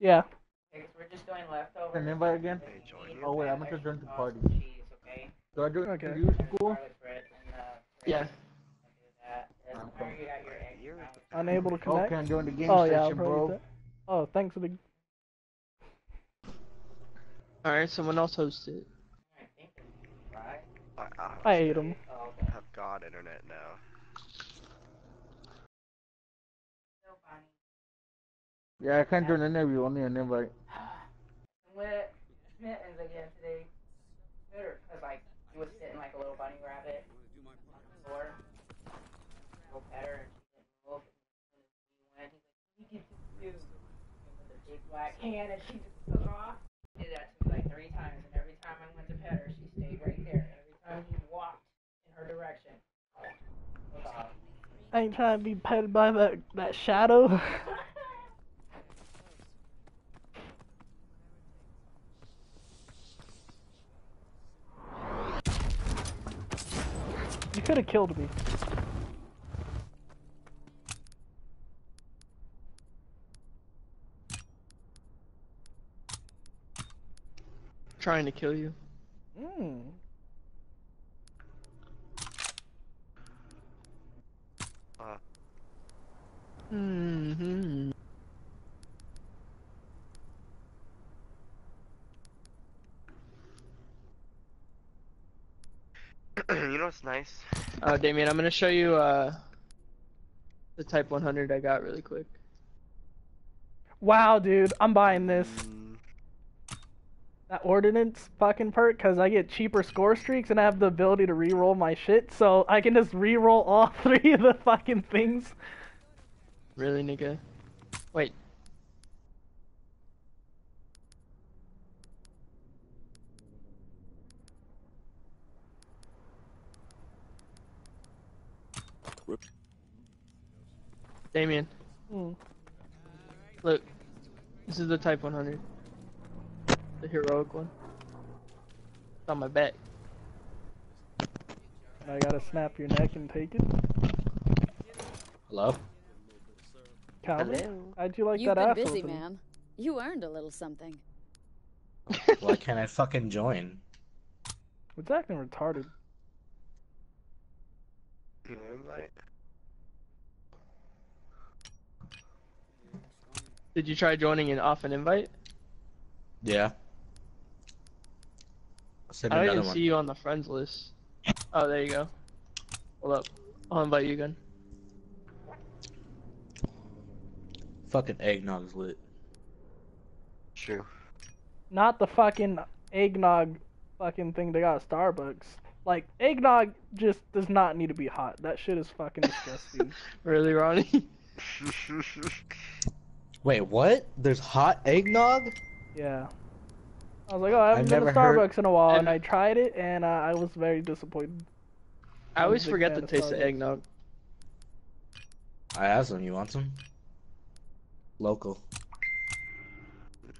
Yeah. Okay, 'cause we're just doing leftovers. An invite again? Hey, join you. Oh wait, I'm gonna join the party. Cheese, okay? Do I do it Okay. you, school? Garlic bread and, uh, Yeah. do that. And I'm where you got your eggs You're. Unable to Oh, connect. can I join the game Oh yeah, station, probably bro? Oh, thanks for the. Alright, someone else host it. I think it's. I, I ate them. Oh, okay. have God internet now. So funny. Yeah, I can't join the interview, only an invite. With Mittens again today. Because, like, he was sitting like a little bunny rabbit on the floor. Go pet her and she didn't move. And he went, he's like, "What did you do?" With a big black hand and she just took off. Did that to me like three times, and every time I went to pet her, she stayed right there. Every time he walked in her direction. Oh, I ain't trying to be petted by that that shadow. you could have killed me. Trying to kill you. Mm. hmm you know what's nice? Uh, Damien, I'm gonna show you uh the Type 100 I got really quick. Wow, dude, I'm buying this. Mm, That ordnance fucking perk because I get cheaper score streaks and I have the ability to re-roll my shit, so I can just re-roll all three of the fucking things. Really, nigga? Wait. Damien, Hmm. look. This is the Type 100. The heroic one. It's on my back. I gotta snap your neck and take it. Hello? Calvin, Hello. how'd you like You've that been busy, opening? man. You earned a little something. Why can't I fucking join? It's acting retarded. you know, Did you try joining an off an invite? Yeah. Send I don't even one. see you on the friends list. Oh, there you go. Hold up. I'll invite you again. Fucking eggnog's lit. True. Not the fucking eggnog fucking thing they got at Starbucks. Like, eggnog just does not need to be hot. That shit is fucking disgusting. Really, Ronnie? Wait, what? There's hot eggnog? yeah. I was like, oh, I haven't I've been to never heard- Starbucks in a while, and I've- I tried it, and uh, I was very disappointed. I always forget the of taste of eggnog. I asked him, you want some? Local.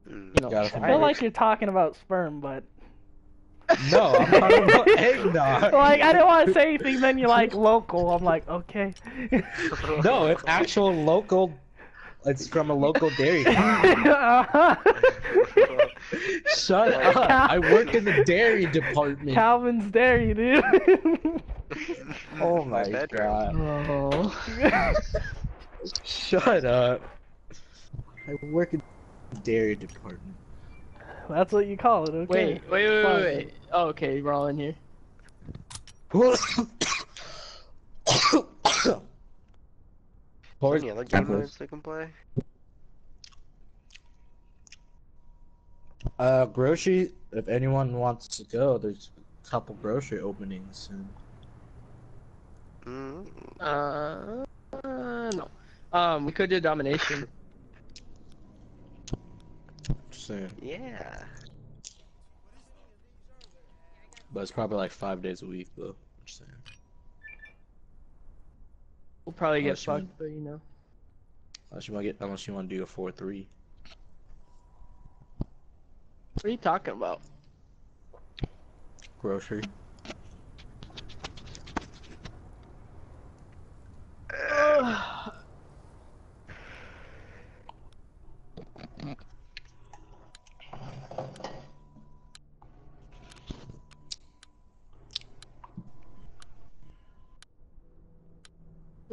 You know, I feel like you're talking about sperm, but No, I'm talking about eggnog. like I didn't want to say anything. Then you're like local. I'm like okay. No, it's actual local. It's from a local dairy. Shut up. I work in the dairy department. Calvin's Dairy, dude. Oh my god. oh. Shut up. I work in the dairy department. That's what you call it, okay? Wait, wait, wait, wait, wait. Oh, okay, we're all in here. Horse- Any other game modes they can play? Uh, grocery. If anyone wants to go, there's a couple grocery openings soon. Mm, Uh, uh, no. Um, we could do domination. Soon, yeah. but it's probably like five days a week though. Just saying. We'll probably get Unless you want- fucked, but you know. Unless you want to get, unless you want to do a four three. What are you talking about? Grocery.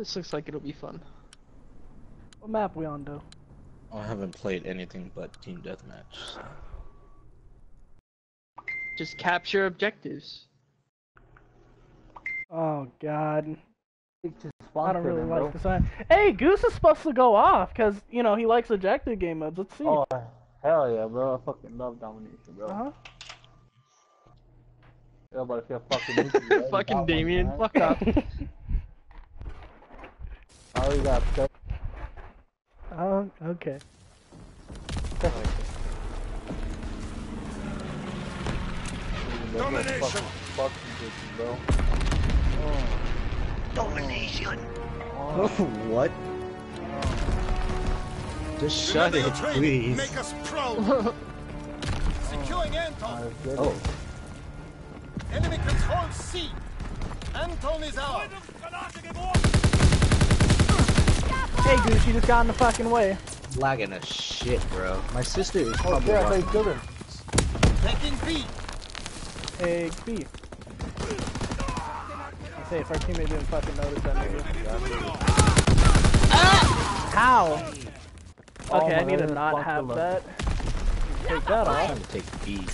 This looks like it'll be fun. What map we on, though? I haven't played anything but team deathmatch. So. Just capture objectives. Oh god. I don't really like bro. the sign. Hey, Goose is supposed to go off because you know he likes objective game modes. Let's see. Oh, hell yeah, bro. I fucking love domination, bro. Uh-huh. Everybody feel fucking nuclear, right? Fucking Got Damien, fuck up. I already got set. oh, okay. Domination! Fucking bitches, bro. Domination. Oh, what? Just shut it, please. Make us proud. Securing Anton. Alright. Oh, Enemy control C. Anton is ours. Hey, Goose, you just got in the fucking way. lagging a shit, bro. My sister is Oh, probably shit, I thought watching. you killed him. Taking B. Hey, B. I say if our teammate didn't fucking notice that nigga. Ah! How? Oh Okay, I need to not have the- that. Take that off. I'm trying to take B.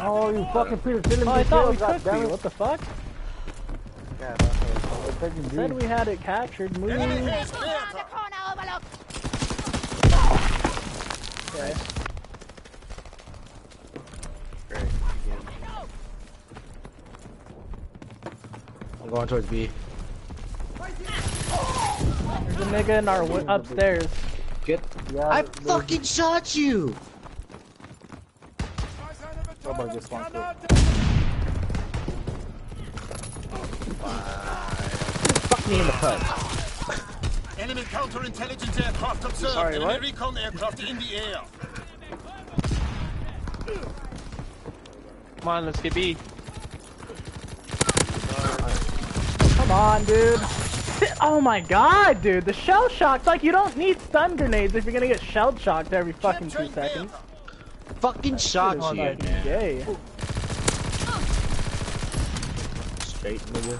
Oh, you fucking Peter killing Oh. I thought we God took B. What the fuck? Yeah, that's what We're taking B. Said we had it captured. Move. Enemy here is clear. Okay. great. Again. I'm going towards B. There's a nigga in our wi- upstairs. Get. Yeah, I fucking shot you! Somebody just wants to. Fuck me in the butt. Enemy counterintelligence aircraft observed. Sorry, Enemy what? recon aircraft in the air. Come on, let's get B. Come on, dude. Oh my god, dude. The shell shock's like you don't need stun grenades if you're gonna get shell shocked every fucking two seconds. Fucking shot Shit is you, man. gay. Straight nigga.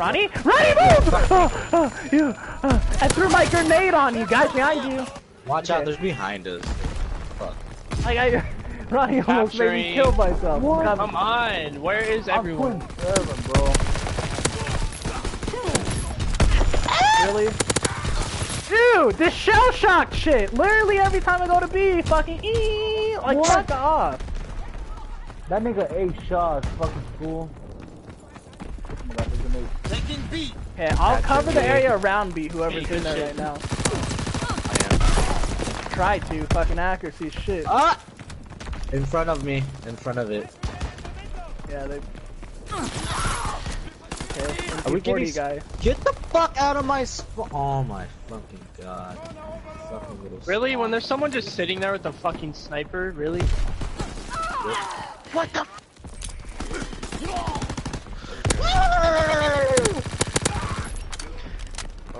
Ronnie? Ronnie, move! Oh, oh, you, oh, I threw my grenade on you, guys behind you. Watch Okay. out, there's behind us. Fuck. Like I, Ronnie almost made me kill myself. What? I'm Come on, where is I'm everyone? 27, bro. Really? Dude, this shell shock shit. Literally every time I go to B, fucking E, like What? fuck off. That nigga eight shots, fucking fool. My God, there's a nade. Taking B. Okay, I'll That's cover the area around B, whoever's Hey, in there good right now. I am. Try to, fucking accuracy shit. Ah! In front of me. In front of it. Yeah, they. Okay, Are we MP40 getting s- guy. Get the fuck out of my sp- Oh my fucking god. Fucking little Really? spawn. When there's someone just sitting there with a fucking sniper? Really? What the?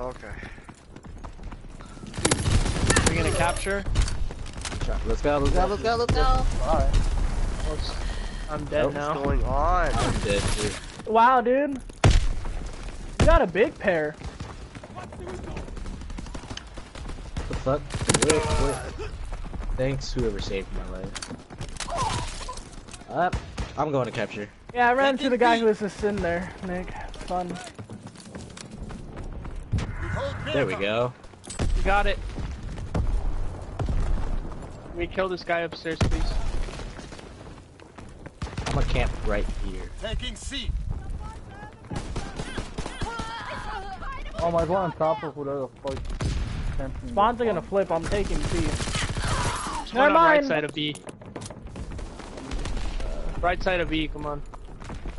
Okay. We're gonna capture? Let's go, let's go, let's go, let's go. Alright. I'm dead What's now. going on? I'm dead, dude. Wow, dude. You got a big pair. the fuck? Wait, wait. Thanks, whoever saved my life. Up. I'm going to capture. Yeah, I ran into the guy who was just in there, Nick. Fun. Hold There we go. You got it. We kill this guy upstairs, please. I'm gonna camp right here. Taking C. Oh my god, on top of whatever the fuck. Spawns are gonna flip. I'm taking B. One Never on right side of B. Right side of B, come on.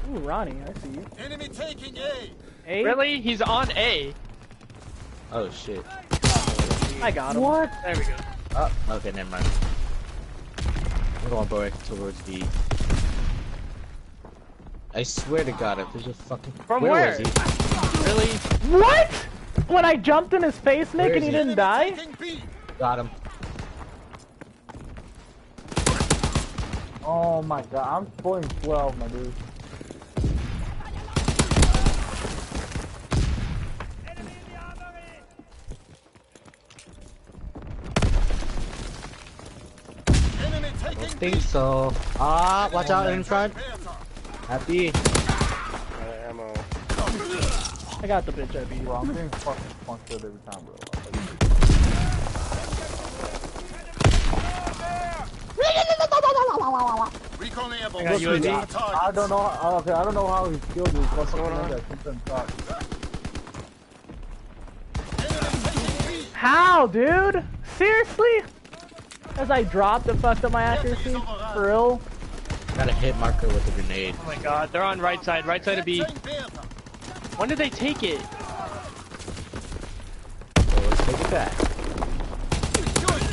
Ooh, Ronnie, I see you. Enemy taking A. A. Really? He's on A. Oh shit. I got him. What? There we go. Oh, okay, never mind. I'm going boy towards B. I swear to God, if there's a fucking. From where? where? Was he? Really? What? When I jumped in his face, Nick, Where and he he? didn't die? Got him. Oh my god, I'm scoring 12, my dude. Think so. Ah, watch out in front. Happy. Ammo. I got the bitch I beat. Bro, I'm getting fucking punctured every time, bro. Recon I airborne. got UAV. I don't know. uh, Okay, I don't know how he killed you. What's going on? That. Something sucks. How, dude? Seriously? As I dropped and fucked up my accuracy? Oh for real? Got a hit marker with a grenade. Oh my god, they're on right side, right side of B. When did they take it? So let's take it back. Securing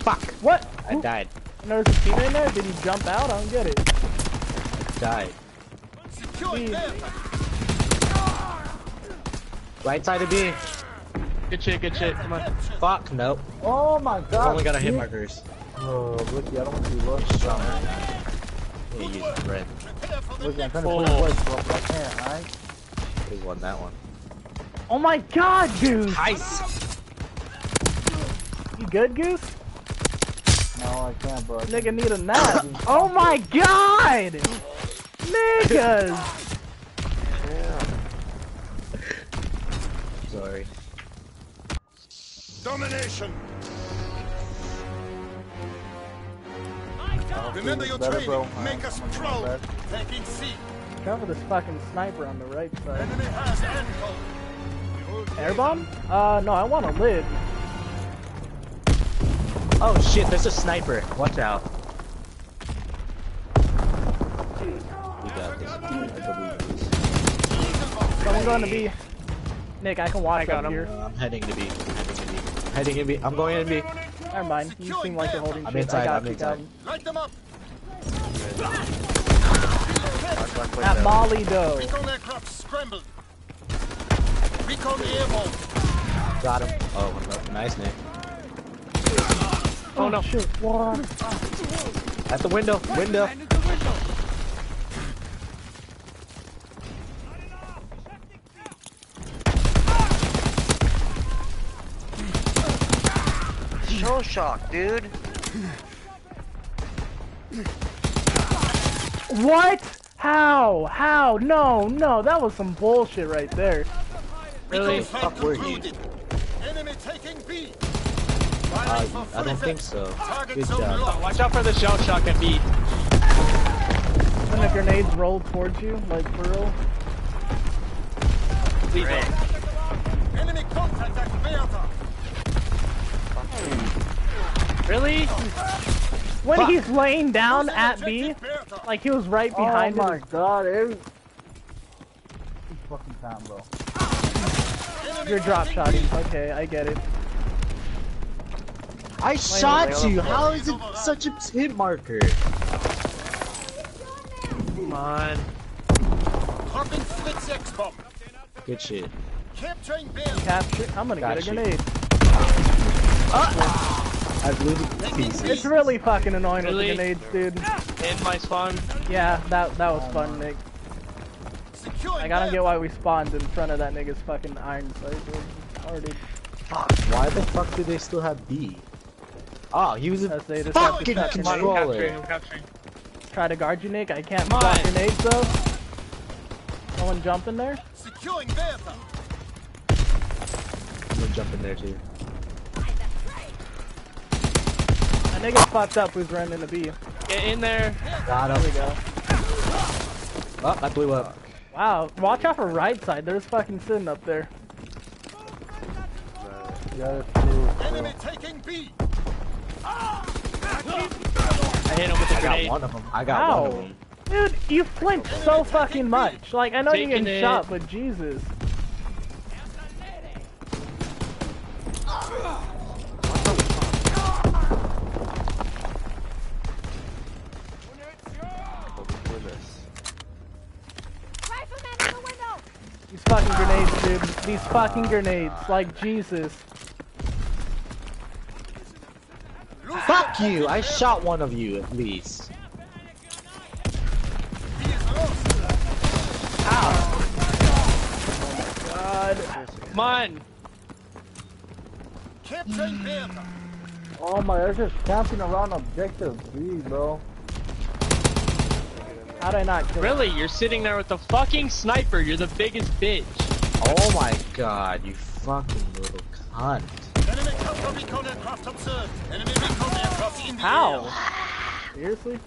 Fuck. What? I died. There's a teammate in there? Did he jump out? I don't get it. I Died. Securing Right side of B. Good shit, good shit. Come on. Fuck. Nope. Oh my god. I've only got a hit dude. markers. Oh, Ricky, I don't want to be lost. Yeah, use the red. Prepare Ricky, I'm trying to Oh. put in place, bro, but I can't, alright? He won that one. Oh my god, Goose! Nice. You good, Goose? No, I can't, bro. Nigga need a nap. oh my god! Niggas! Sorry. Domination. Remember your Better, training. bro. Make us I'm proud. go back. Taking C. Cover this fucking sniper on the right side. Enemy has Anvil. Behold Air bomb? Uh, no, I want a lid. Oh shit, there's a sniper. Watch out. We got this. I believe this. Someone going to be. Nick, I can watch I got up him. here. I'm heading to B. I'm heading to B. I'm heading to B. I'm going in B. Never mind. You seem like you're holding I'm shit. inside, I got I'm you, inside. Calvin. Light them up. Watch At. Molly dough. Recon aircraft scrambled. Recon airborne. Got him. Oh, nice, Nick. Oh no. Shit. What? At the window. Window. Shock, dude. What? How? How? No, no, that was some bullshit right there. Really? Fuck were you? concluded. Enemy taking B. Uh, I don't think so. Target Good zone job. Watch out for the shell shock at B. When the grenades roll towards you, like for real. Please don't. Enemy contact at Beta. Really? When Fuck. he's laying down Losing at B, like he was right oh behind me. Oh my him. god, every... Fucking time, bro. You're drop taking shotting. Okay, I get it. I shot you. How is it such a hit marker? Come on. Dropping Fritz X-bomb. Good shit. Capturing Beta. Capture. I'm gonna Got get a you. grenade. I blew the Taking pieces. It's really fucking annoying Really? with the grenades, dude. In my spawn. Yeah, that that was fun, Nick. Like I don't Beta. get why we spawned in front of that nigga's fucking iron sight, dude. Already. Why the fuck do they still have B? Oh, he was a As they just have to fucking cut Come I'm capturing, I'm capturing. Try to guard you, Nick. I can't Come drop grenades though. Someone jump in there. Securing Beta. I'm gonna jump in there too. That nigga fucked up who's running the B. Get in there. Got There we go. Oh, I blew up. Wow, watch out for right side. There's fucking sitting up there. Yeah, that's true. bro. Enemy taking B. I hit him with a I got one of them. I got one of Ow. them. Dude, you flinch so fucking much. Like, I know you Taking get it. shot, but Jesus. Fucking grenades, dude. These fucking grenades. Like, Jesus. Fuck you! I shot one of you at least. B is lost. God. Come on. Capturing Oh my, they're just camping around objective B, bro. How did I not kill him? Really? You're sitting there with the fucking sniper. You're the biggest bitch. Oh my god, you fucking little cunt. Enemy counter recon aircraft observed. Enemy recon aircraft in the How? Seriously?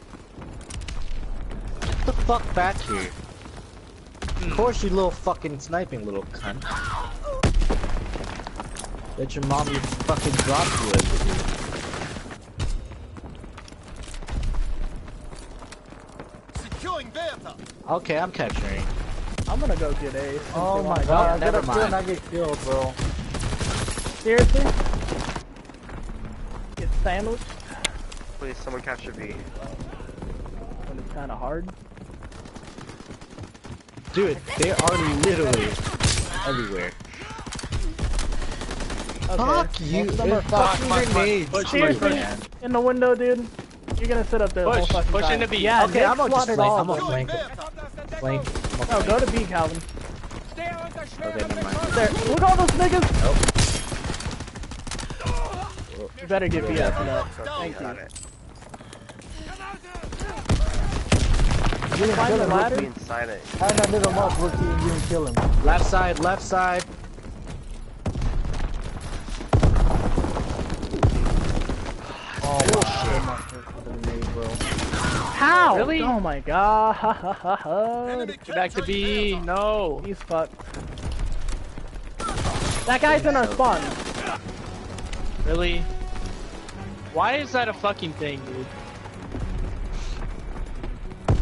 Get the fuck back here. Of hmm. course you little fucking sniping little cunt. Bet your mom you fucking dropped you over here. Okay, I'm capturing. I'm gonna go get A. since Oh they my wanna god, never get a kill and I get killed, bro. Seriously? Get sandwiched Please, someone capture B. when it's kinda hard. Dude, they are literally everywhere. Okay. Fuck you, Most of them are it's fucking fucking grenades. Push, Seriously? man. in the window, dude. You're gonna sit up there the whole Push, fucking push time. into B. Yeah, Okay, Nick I'm gonna just flank, all I'm of gonna them. flank him. Flank. I'm No, gonna go to flank. B, Calvin. Okay, never mind. There, look at all those niggas. You better get B after that. Thank you. Got. You didn't Climb kill the ladder. Rookie. Being silent. I done lit him up, Rookie, and you didn't kill him. Left side, left side. Oh my goodness, bro. How? Really? Oh my god. Get back to B. No. He's fucked. That guy's in our spawn. Really? Why is that a fucking thing, dude? I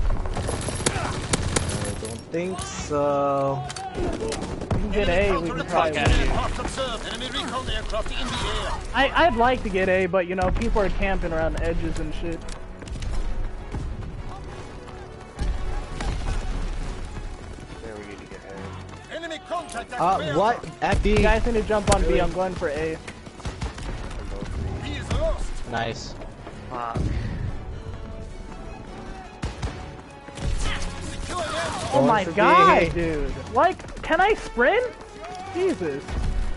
don't think so. We can get A, we can Counter try attack win. aircraft observed. Enemy recon aircraft in the air. I, I'd like to get A, but you know, people are camping around the edges and shit. Uh, what? At B. You B. guys need to jump on B, I'm going for A. Nice. Fuck. Oh my for B. god, dude. Like, can I sprint? Jesus.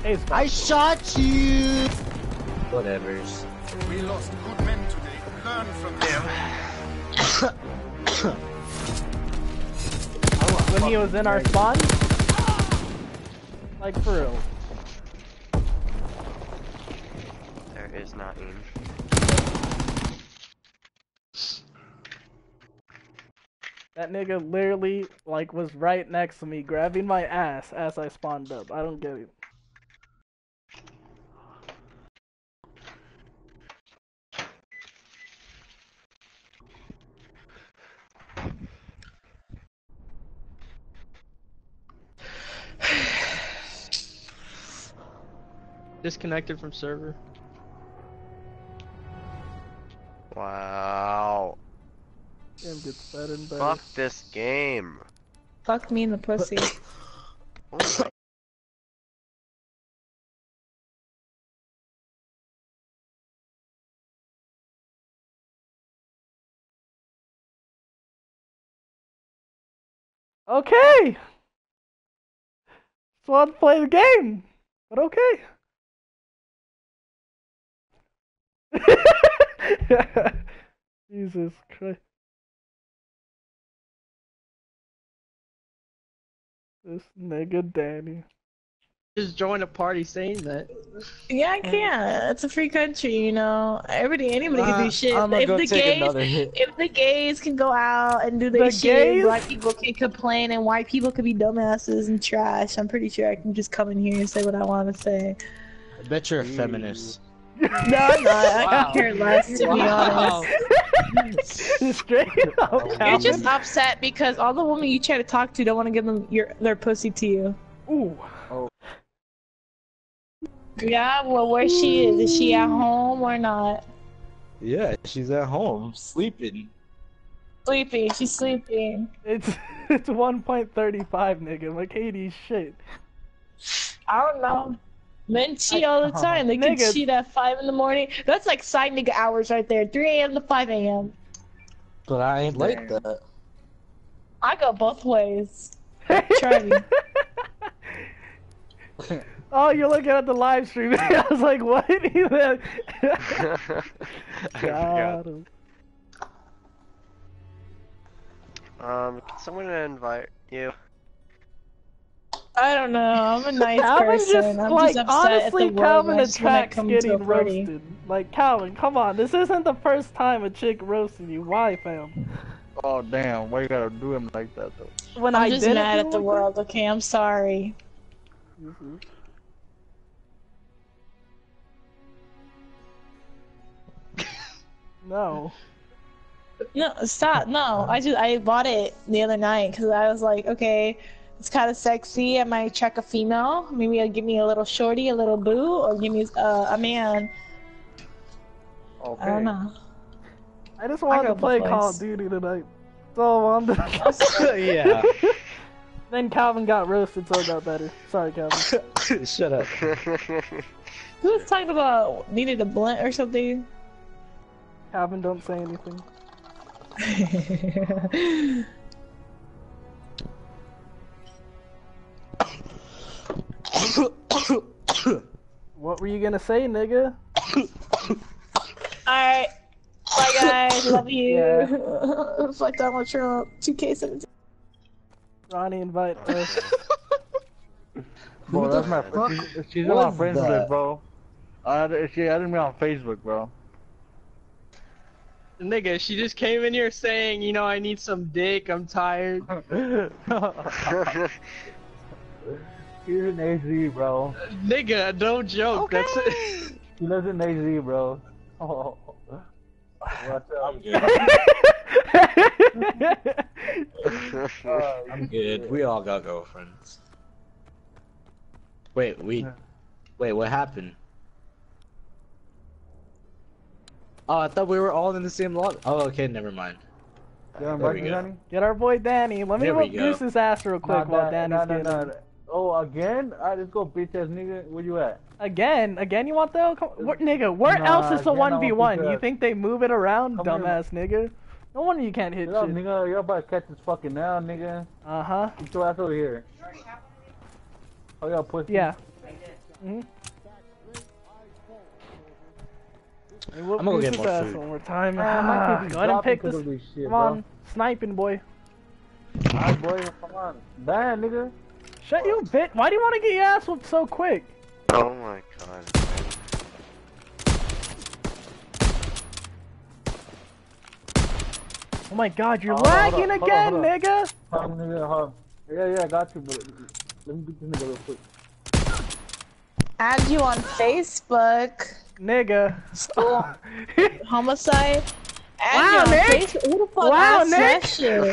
A's fucked. I shot you. Whatever's. We lost good men today. Learn from them. when he was in our spawn? Like, for real. There is not aim. That nigga literally, like, was right next to me, grabbing my ass as I spawned up. I don't get it. Disconnected from server. Wow. Game gets better and better. Fuck this game. Fuck me in the pussy. Oh Okay! So I'll play the game. But okay. Jesus Christ. This nigga Danny. Just join a party saying that. yeah, I can. It's a free country, you know. Everybody, anybody can Uh, do shit. I'm if go the take gays, if the gays can go out and do their The shit, gays? black people can complain, and white people can be dumbasses and trash. I'm pretty sure I can just come in here and say what I want to say. I bet you're a feminist. No, I'm not. I Wow. could care less, to be Wow. honest. Straight up, You're just upset because all the women you try to talk to don't want to give them your their pussy to you. Ooh. Oh. Yeah, well, where she is? Is she at home or not? Yeah, she's at home sleeping. Sleeping. She's sleeping. It's it's 1.35, nigga. Like 80 shit. I don't know. Men cheat all the time. They can Nigga. cheat at 5 in the morning. That's like side nigga hours right there. 3 a.m. to 5 a.m. But I ain't like that. I go both ways. Try me. Oh, you're looking at the live stream. I was like, what? He's like- I. Got him. Um, can someone invite you? I don't know. I'm a nice Calvin person. just I'm like just upset honestly, at the world. Calvin just wanna attracts getting roasted. Like Calvin, come on, this isn't the first time a chick roasted you. Why, fam? Oh damn, why you gotta do him like that though? When I'm I just didn't mad at the like world. Okay, I'm sorry. that? Mm-hmm. No. No, stop. No, I just I bought it the other night because I was like, okay, it's kind of sexy. I might check a female. Maybe I'll give me a little shorty, a little boo, or give me uh, a man. Okay. I don't know. I just wanted go to play Call of. Duty tonight. So I'm the... yeah. Then Calvin got roasted, so it got better. Sorry, Calvin. Shut up. Who was talking about needed a blunt or something? Calvin, don't say anything. What were you gonna say, nigga? Alright. Bye guys, love you. Yeah. Fuck Donald Trump. 2K17. Ronnie, invite us. Bro, that's my friend. She's, she's on was my friends that? list, bro. Uh, she added me on Facebook, bro. Nigga, she just came in here saying, you know, I need some dick, I'm tired. She's an AZ, bro. Nigga, no joke. That's it. He lives in AZ, bro. Oh. What's up? I'm good. We all got girlfriends. Wait, we. Wait, what happened? Oh, I thought we were all in the same log. Oh, okay, never mind. You There we go. Danny? Get our boy Danny. Let me There we whoop. Goose's ass real quick Nah, while nah, Danny's nah, nah, getting nah. Oh, again? Alright, let's go, bitch ass nigga. Where you at? Again, again, you want the Come, what, nigga? Where Nah, else is the again, I one v want one? pizza. You think they move it around, Come here. dumbass nigga? No wonder you can't hit Get up, shit. nigga. You're about to catch this fucking now, nigga. Uh huh. Get your ass over here. Oh, yeah, pussy. Yeah. Mhm. Hey, whoop I'm gonna get Goose's more ass food. one more time. Ah, my Ah, kid's go ahead and pick because this. of this shit, Come bro. on, sniping boy. Alright, boy, come on. Damn, nigga. Shut you, bit. Why do you want to get your ass whooped so quick? oh my god. Oh my god, you're Hold lagging on, hold on, again, hold on. nigga. Hold on, nigga. Hold on. Yeah, yeah, I got you, but let me beat this nigga real quick. Add you on Facebook. Nigga. School homicide. Add Wow, you on Nick. Who the fuck Wow, Nick.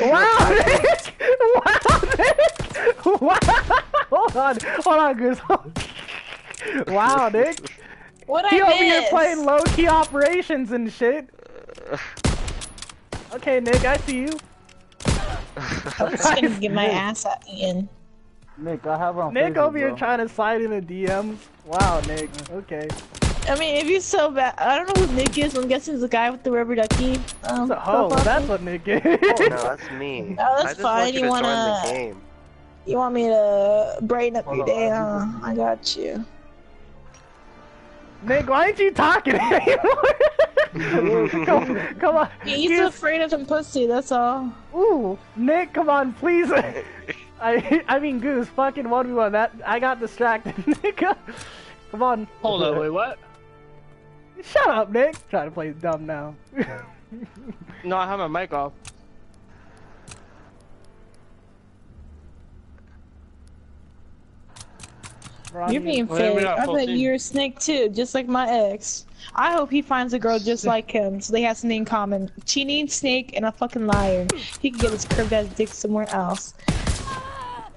Wow, Nick! Wow, Nick! Wow! Hold on, hold on, Goose. wow, Nick. What He I over here playing low key operations and shit. Okay, Nick, I see you. I'm just gonna get my ass at Ian. Nick, I have her on Nick Facebook, over here bro. trying to slide in the DMs. Wow, Nick. Okay. I mean, if he's so bad, I don't know who Nick is. I'm guessing it's the guy with the rubber ducky. Um, That's a hoe. That's what Nick is. Oh, no, that's me. Oh, that's I just fine. want you, You wanna- the game. You want me to brighten up Hold your on, day? I'll Uh, I got you. Nick, why aren't you talking anymore? come, come on. He's Goose. afraid of some pussy. That's all. Ooh, Nick, come on, please. I I mean Goose, fucking one v one. That I got distracted, Nick. Come on. Hold on, wait, what? Shut up, Nick. Trying to play dumb now. No, I have my mic off. Ronnie, You're being Well, fake. not I bet you're a snake too, just like my ex. I hope he finds a girl just like him, so they have something in common. Cheating, snake, and a fucking liar. He can get his curved ass dick somewhere else.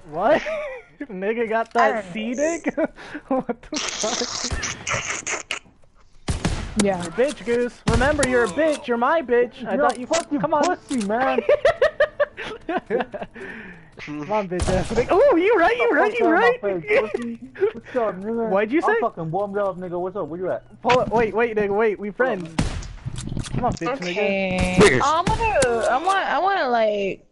What? Nigga got that C know. dick? what the fuck? Yeah. You're a bitch, Goose. Remember, you're a bitch. You're my bitch. I You're thought a you. fucking Come on. pussy, man. Come on, bitch ass. nigga. Oh, you right, you right, you out my right. face, pussy. What's up, nigga? What'd you say? I'm fucking warmed up, nigga. What's up? Where you at? Pull it. Wait, wait, nigga, wait. We friends. Come on, bitch, nigga. Okay. I'm gonna. I want. I want to like.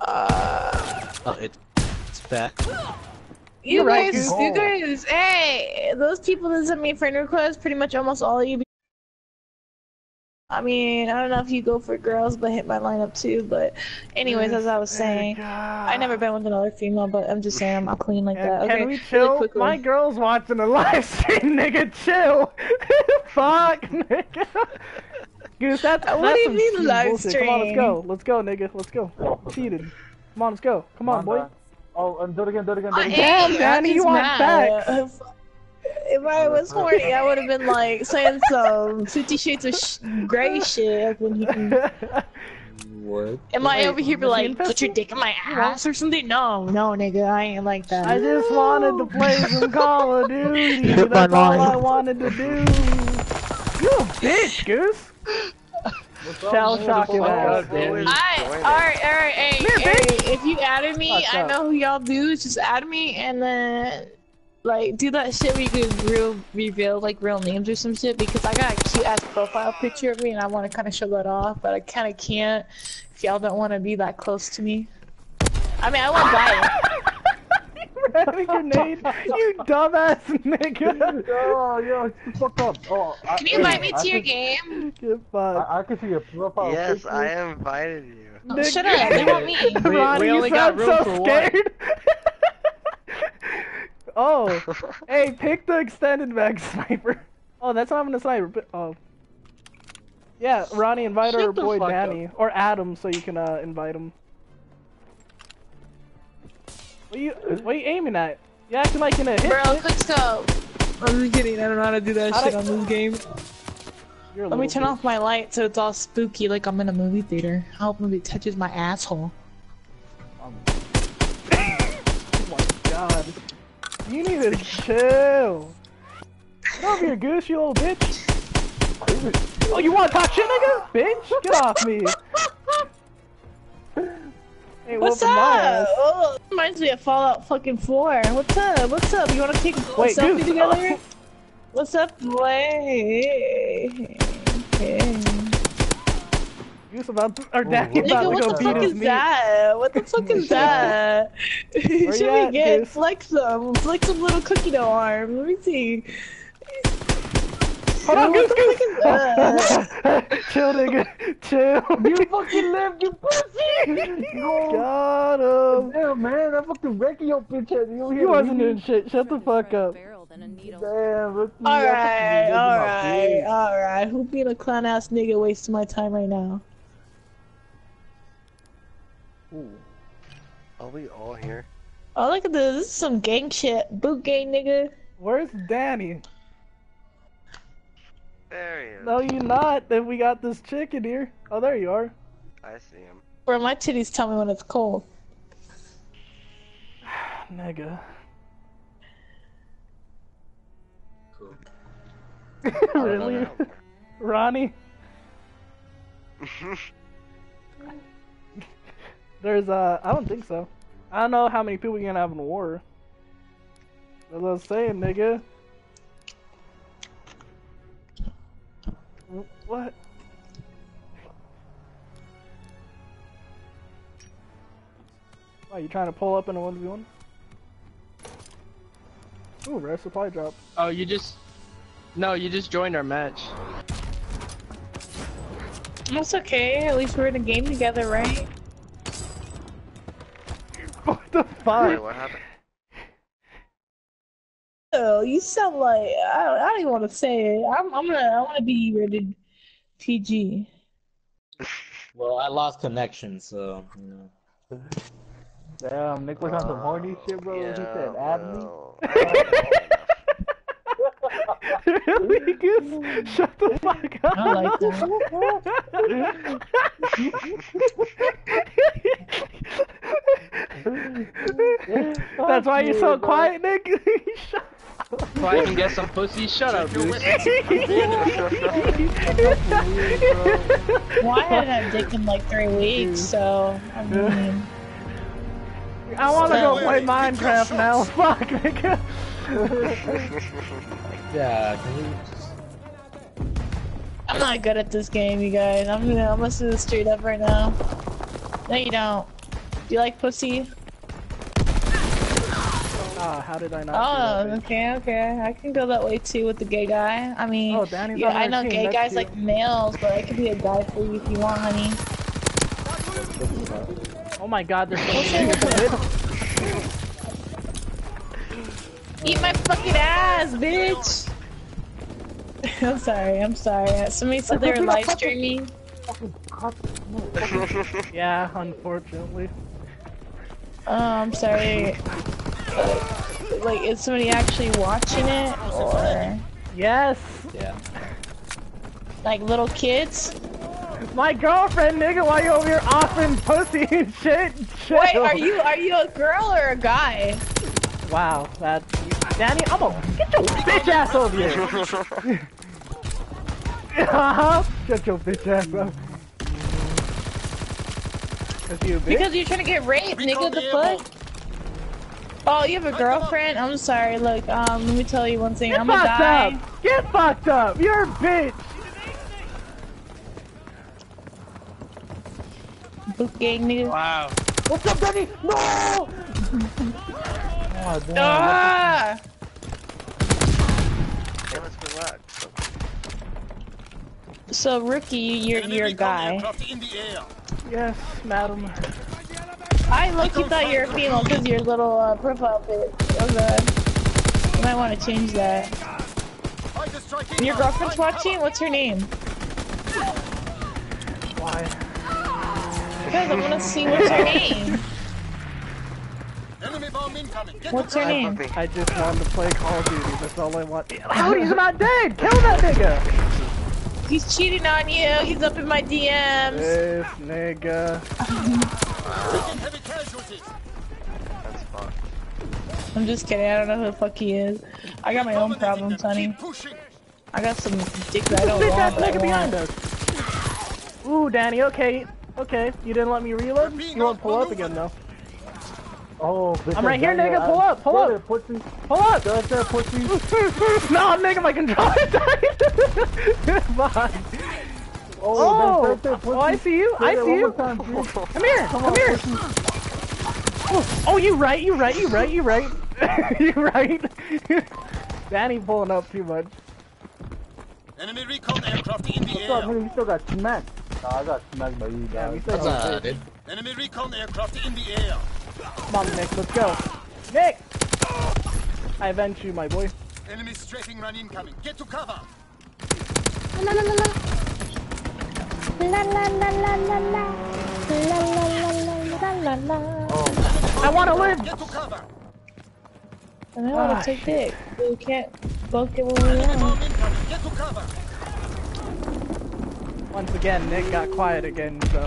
Uh. Oh, it, it's back. You You're guys, Goose. you guys, hey, those people that sent me friend requests, pretty much almost all of you. I mean, I don't know if you go for girls, but hit my lineup too. But, anyways, as I was saying, I never been with another female, but I'm just saying I'm not clean like And that. can we chill? quickly. My girl's watching a live stream, nigga. Chill. Fuck, nigga. Goose, that's, What that's do you some mean live bullshit. Come on, let's go. Let's go, nigga. Let's go. Cheated. Come on, let's go. Come on, boy. Oh, and do it again, do it again, do it again. Damn, ain't, Danny, I'm you just want mad. facts. If I was horny, I would have been like saying some Fifty Shades of sh- Grey shit. When he. What? Am I over here be like, put pistol? your dick in my ass or something? No, no, nigga, I ain't like that. I just wanted to play some Call of Duty. That's all. I wanted to do. You a bitch, Goose. Shell shock your ass. I, alright, alright, hey, hey, if you added me, Fuck I up. know who y'all do, just add me and then, like, do that shit where you can real, reveal, like, real names or some shit, because I got a cute ass profile picture of me and I want to kind of show that off, but I kind of can't if y'all don't want to be that close to me. I mean, I won't buy it. Ready grenade, you dumbass nigga. Yo, yo, shut the fuck up. Oh, I, Can you invite me to your game? Get fucked. I, I can see your profile Yes, picture. I invited you. Oh, shut up, they want me. We- Ronnie, we you only got room so for one. scared. oh, hey, pick the extended mag sniper. Oh, that's not even a sniper. But, oh, yeah, Ronnie, invite Shut our boy fuck Danny or Adam, so you can uh, invite him. What you what you aiming at? You acting like in a hit. Bro, quick scope. I'm just kidding, I don't know how to do that How'd shit I- on this game. You're Let me turn bitch. off my light so it's all spooky like I'm in a movie theater. I hope nobody touches my asshole. Um, oh my god. You need to chill. Get over here, Goose, you little bitch. Oh, you want to talk shit, nigga? Bitch, get off me. Hey, What's up? Oh, reminds me of Fallout fucking 4. What's up? What's up? You wanna take a Wait, selfie Goose. together? What's up, boy? Hey. Hey. About to, or Daddy what- about Nigga, to what the fuck is meat. that? What the fuck is that? Should we at, get Goose? flex some? Flex some little cookie dough arm. Let me see. Hold on, What Goose, Goose. Chill, nigga. Chill. You fucking left, you pussy! Yo, Got him. damn, man, I fucking wrecking your bitch ass. You, You wasn't doing shit. Shut the fuck up. Damn, look Alright, alright, alright. Who being a clown ass nigga wasting my time right now? Ooh. Are we all here? Oh, look at this. This is some gang shit. Boot gang nigga. Where's Danny? There he is. No, you're not. Then we got this chicken here. Oh, there you are. I see him. Bro, my titties tell me when it's cold. Nigga. Cool. really? Ronnie? There's, uh, I don't think so. I don't know how many people you're gonna have in war. As I was saying, nigga. What? Why, you trying to pull up in a 1v1? Ooh, rare supply drop. Oh, you just. No, you just joined our match. That's okay. At least we're in a game together, right? What the Wait, fuck? what happened? Oh, you sound like I don't, I don't even want to say it. I'm I'm gonna I want to be rated PG. Well, I lost connection, so you know. Damn, Nick was on some uh, horny shit, bro. he said, Yeah, add me. well, I don't know. really, Goose? Shut the fuck up. I like That's why you're so quiet, Nick. Shut So I can get some pussy. Shut up, dude. Well, I hadn't dick in like three weeks, mm. so I mean, I want to go play Minecraft now. Fuck, nigga. Yeah, can we just... I'm not good at this game, you guys. I'm gonna I'm gonna say this straight up right now. No, you don't. Do you like pussy? How did I not Oh, see that? bitch? okay, okay. I can go that way too with the gay guy. I mean, Oh, Danny's yeah, I know team, gay that's guys cute. like males, but I could be a guy for you if you want, honey. Oh my god, there's so. Eat my fucking ass, bitch! I'm sorry, I'm sorry. Somebody said they were live streaming. Yeah, unfortunately. Oh, I'm sorry. Like, is somebody actually watching it? Or, Yes! Yeah. like, little kids? My girlfriend, nigga, why you over here offering pussy and shit? Chill. Wait, are you are you a girl or a guy? Wow, that's... Danny, I'm gonna get your bitch ass over here! Uh-huh. Shut your bitch ass up. That's you, bitch. Because you're trying to get raped, nigga, the fuck? Oh, you have a girlfriend? I'm sorry, look, um, let me tell you one thing. Get I'm a fucked guy. up! Get fucked up! You're a bitch! Boot gang, nigga. Wow. What's up, Danny? No! Oh, damn. Ah! Damn, it's been. So, rookie, you're, Enemy you're a guy. in the air. Yes, madam. I look thought you were a female because your little uh, profile pic. Oh god. You might want to change that. Fighter your girlfriend's watching? What's her name? Why? Because I want to see what's her name. Enemy bomb incoming. Get What's to her name? I just wanted to play Call of Duty. That's all I want. How he's not dead? Kill that nigga! He's cheating on you. He's up in my DMs. This nigga. Taking heavy casualties. That's fucked. I'm just kidding. I don't know who the fuck he is. I got my own problems, honey. I got some dick that I don't Bitch ass want. But I nigga behind want. us. Ooh, Danny, okay. Okay, you didn't let me reload? You won't pull up again, though. Oh, bitch, I'm right here, nigga. Pull up, pull up. there, pussy. Pull up! Go there, pussy. no, nigga, my controller died! Fuck. Oh, Oh, there, pussy. oh, I see you. I see you. time. Come here, come here. Oh, oh, you right, you right, you right, you right. you right. Danny pulling up too much. Enemy recon aircraft in the What's air. up, air. nigga? You still got smacked. Nah, I got smacked by you, guys. Yeah, dog. we still What's got up, dude? Enemy recon aircraft in the air. Come on, Nick, let's go. Nick! I avenge you, my boy. Enemy strafing run incoming. Get to cover. La la la la. La la la la la la. La la la la la la la. I wanna live! Get to cover. And I want to take dick. We can't both get what we Enemy want. Get to cover. Once again, Nick got quiet again, so.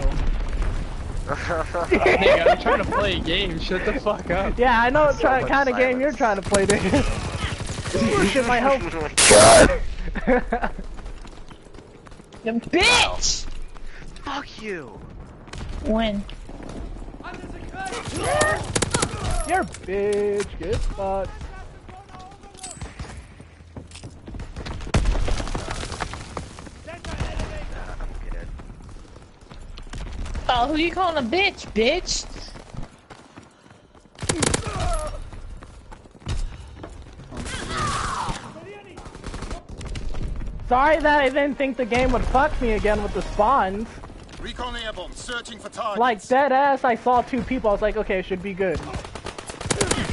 Nigga, I'm trying to play a game. Shut the fuck up. Yeah, I know what So try, much kind of game you're trying to play, dude. Ooh, shit, my health. Them bitch! Fuck you. When? You're a bitch, get fucked. Oh, who you calling a bitch, bitch? Sorry that I didn't think the game would fuck me again with the spawns. Recon airborne. Searching for targets. Like, dead ass, I saw two people, I was like, okay, it should be good.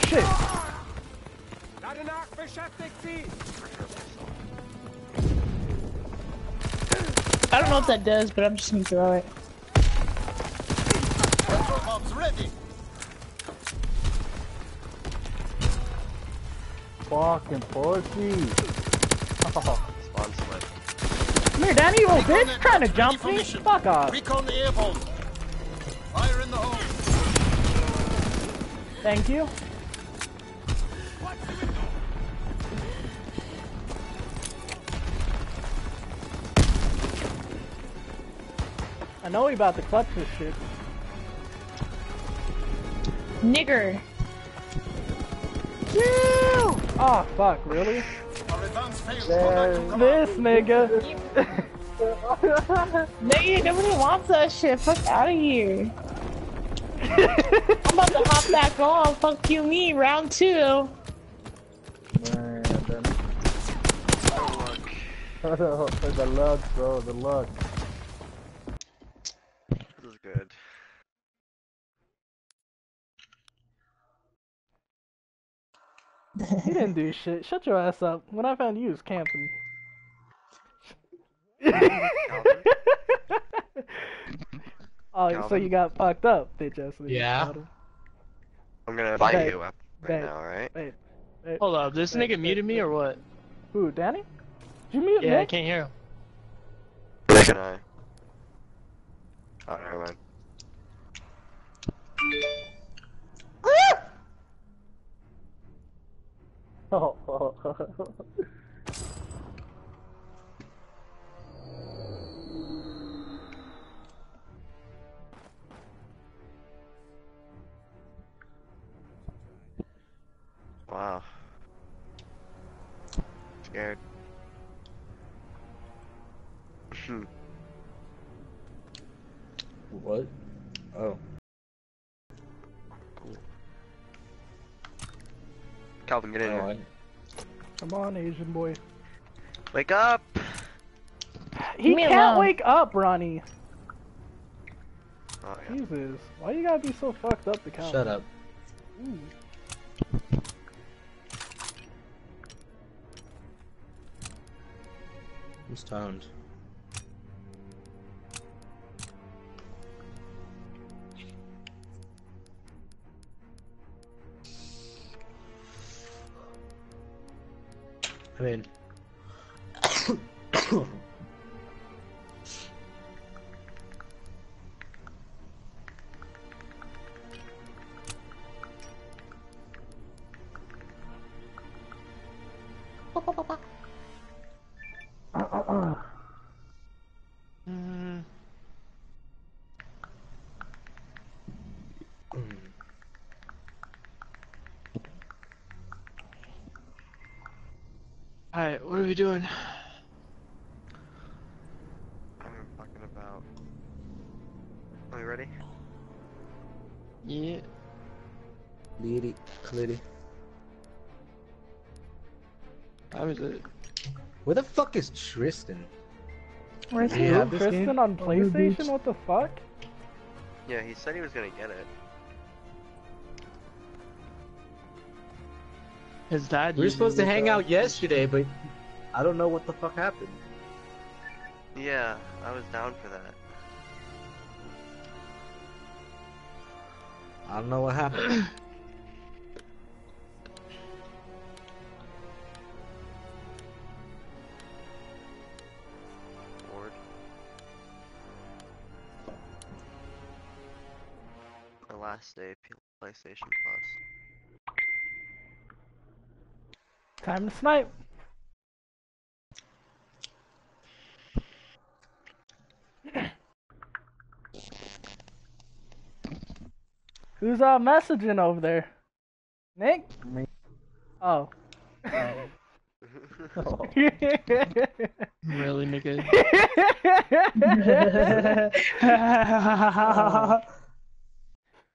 Shit. I don't know what that does, but I'm just gonna throw it. Bombs ready. Fucking pussy. Spawn split. Oh. Come here, Danny, you little Recon bitch, trying to jump me? for mission. Fuck off. Recon airborne. Fire in the hole. Thank you. I know we about to clutch this shit. Nigger. Woo! Oh ah, fuck, really? Our advance failed. Go back to command. This nigga. Nigga, nobody wants that shit. Fuck out of here. I'm about to hop back on. Fuck you, me. Round two. Man, then- Oh, look. the luck, bro, the luck. This is good. You didn't do shit. Shut your ass up. When I found you, you was camping. oh, so you got fucked up, bitch ass. Yeah. Got. I'm gonna invite Babe. you up right Babe. now, alright? Wait, wait. Hold up, this Wait, nigga wait, muted me or what? Who, Danny? Did you mute me? Yeah, I can't hear him. Nick and I. Oh, never mind. Oh, Wow. Scared. What? Oh. Calvin, get in here. Come on, Asian boy. Wake up! He Leave me can't alone. wake up, Ronnie. Oh, yeah. Jesus. Why you gotta be so fucked up to count? Shut up. Ooh. I'm stoned. I mean, Alright, what are we doing? I'm fucking about. Are we ready? Yeah. Liddy, Liddy. Time is it? Where the fuck is Tristan? Where's he? have Tristan game? on PlayStation? bitch. What the fuck? Yeah, he said he was gonna get it. His dad. We were supposed to hang uh, out yesterday, but I don't know what the fuck happened. Yeah, I was down for that. I don't know what happened. Bored. The last day, PlayStation Plus. Time to snipe. Who's uh messaging over there? Nick? Me. Oh. Really, nigga?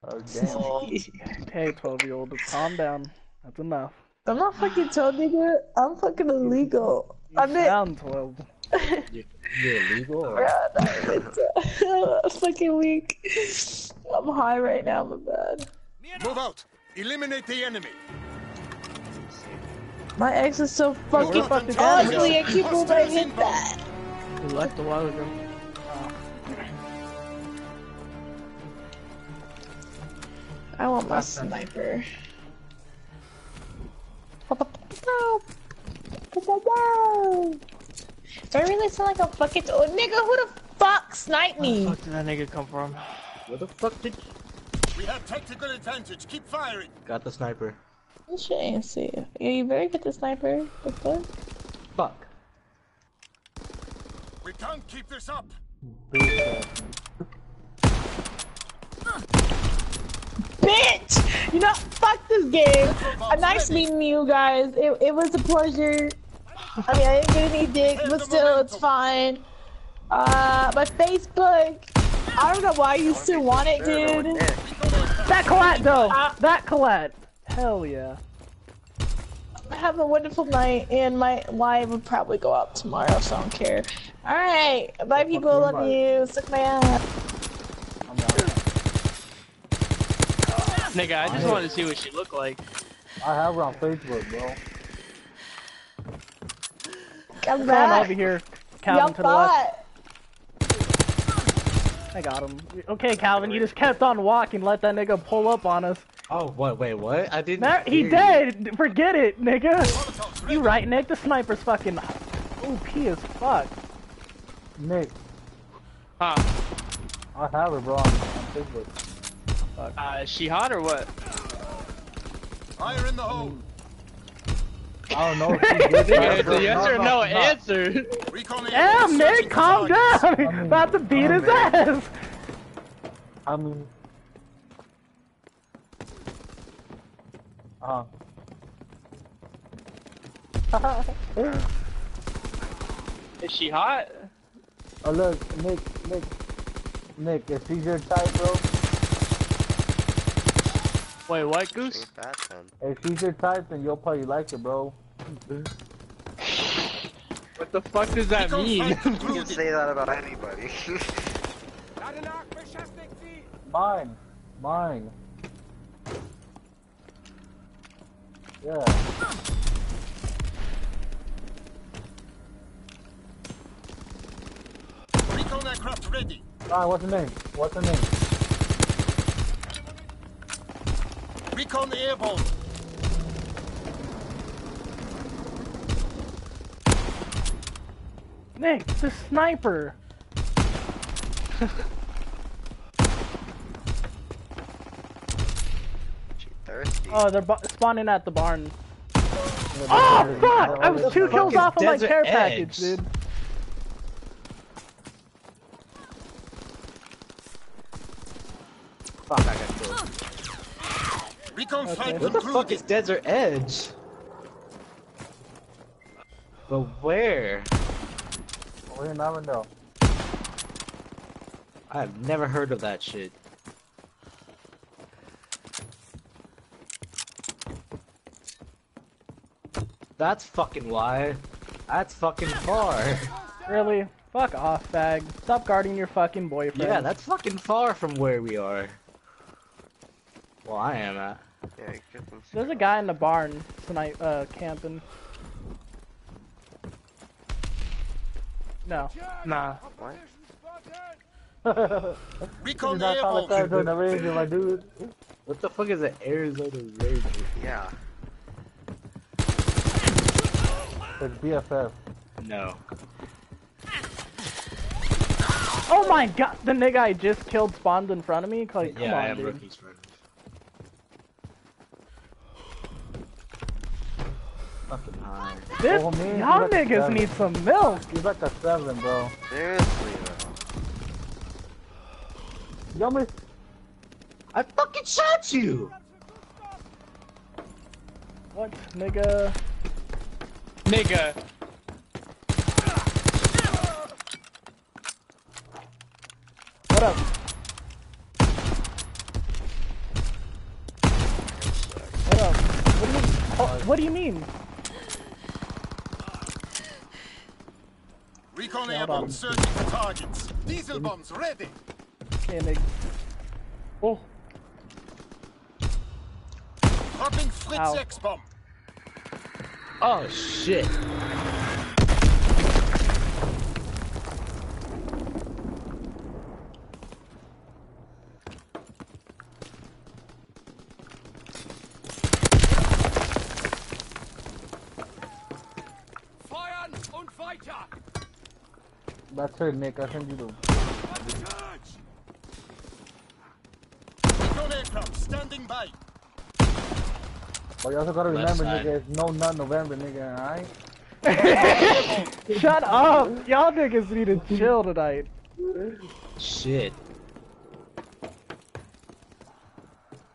oh damn. hey, 12 year old, calm down. That's enough. I'm not fucking 12, nigga. I'm fucking illegal. You I'm it. 12. You, you're illegal? Or... Bruh, I'm uh, fucking weak. I'm high right now, my bad. Move out. Eliminate the enemy. My ex is so fucking fuck did that ugly. I keep moving I hit that. He left a while ago. I want my sniper. Do I really sound like a fucking oh, nigga? Who the fuck sniped Where the me? fuck did that nigga come from? Where the fuck did We have tactical advantage. Keep firing. Got the sniper. This shit ain't safe. Yeah, you better get the sniper. The fuck? Fuck. We can't keep this up. Bitch! You know, fuck this game. Nice meeting you guys. It, it was a pleasure. I mean, I didn't get any dick, but still, it's fine. Uh, my Facebook. I don't know why you still want it, Sure, no one dude. That collat though. Uh, that collat. Hell yeah. I have a wonderful night, and my live will probably go out tomorrow, so I don't care. Alright, bye people, love invite. you, suck my ass. Nigga, I just wanted to see what she looked like. I have her on Facebook, bro. Come Come on over here, Y'all Calvin to the left. I got him. Okay, Calvin, you just kept on walking. Let that nigga pull up on us. Oh, what? Wait, what? I didn't. Nah, he did. Forget it, nigga. You right, Nick? The sniper's fucking OP as fuck. Nick, Huh? I have her, bro, on, on Facebook. Uh, is she hot or what? Fire in the hole. I don't know if she did Yeah, that, it's bro. a yes or no, no. answer. Recon the Damn, airborne, Nick, searching for calm targets. down. I mean- About to beat his man. ass. I mean, uh, Is she hot? oh look, Nick, Nick, Nick, if she's your type, bro, Wait, what, Goose? ain't if she's your type, then you'll probably like her, bro. What the fuck does that mean? flight You can say that about anybody. Mine, mine. Yeah. Recon aircraft ready. Alright, what's her name? What's her name? Recon airborne. Nick, the sniper. thirsty. Oh, they're spawning at the barn. Yeah, Oh but- fuck! I was two kills off of my care Edge? package, dude. Fuck, I got killed. Recon flight What the fuck is concluded. Desert Edge? But where? We're in Avondale. I've never heard of that shit. That's fucking why. That's fucking far. Really? Fuck off, fag. Stop guarding your fucking boyfriend. Yeah, that's fucking far from where we are. Well, I am at. Yeah, you get them. There's a guy in the barn tonight, uh, camping. No. Nah. Recon Did not call it airborne. Arizona Ranger, my dude. What the fuck is an Arizona Ranger? Yeah. It's BFF. No. Oh my god, the nigga I just killed spawned in front of me? Like, come yeah, I am dude. rookie's friend. Fucking high. This, Oh, man, y'all you got the niggas need some milk. He's like a seven, bro. Seriously though. Y'all miss. I fucking shot you! What, nigga? Nigga. What up? What up? What do you mean? Oh, what do you mean? Recon Yeah, airborne on. searching for targets. Diesel bombs ready. Okay, nigga. Oh, Dropping Fritz X bomb. Oh shit. That's her, Nick. I sent you the. Recon standing by. But you also gotta remember, nigga, it's no nut November, nigga, alright? shut up! Y'all niggas need to chill tonight. Shit.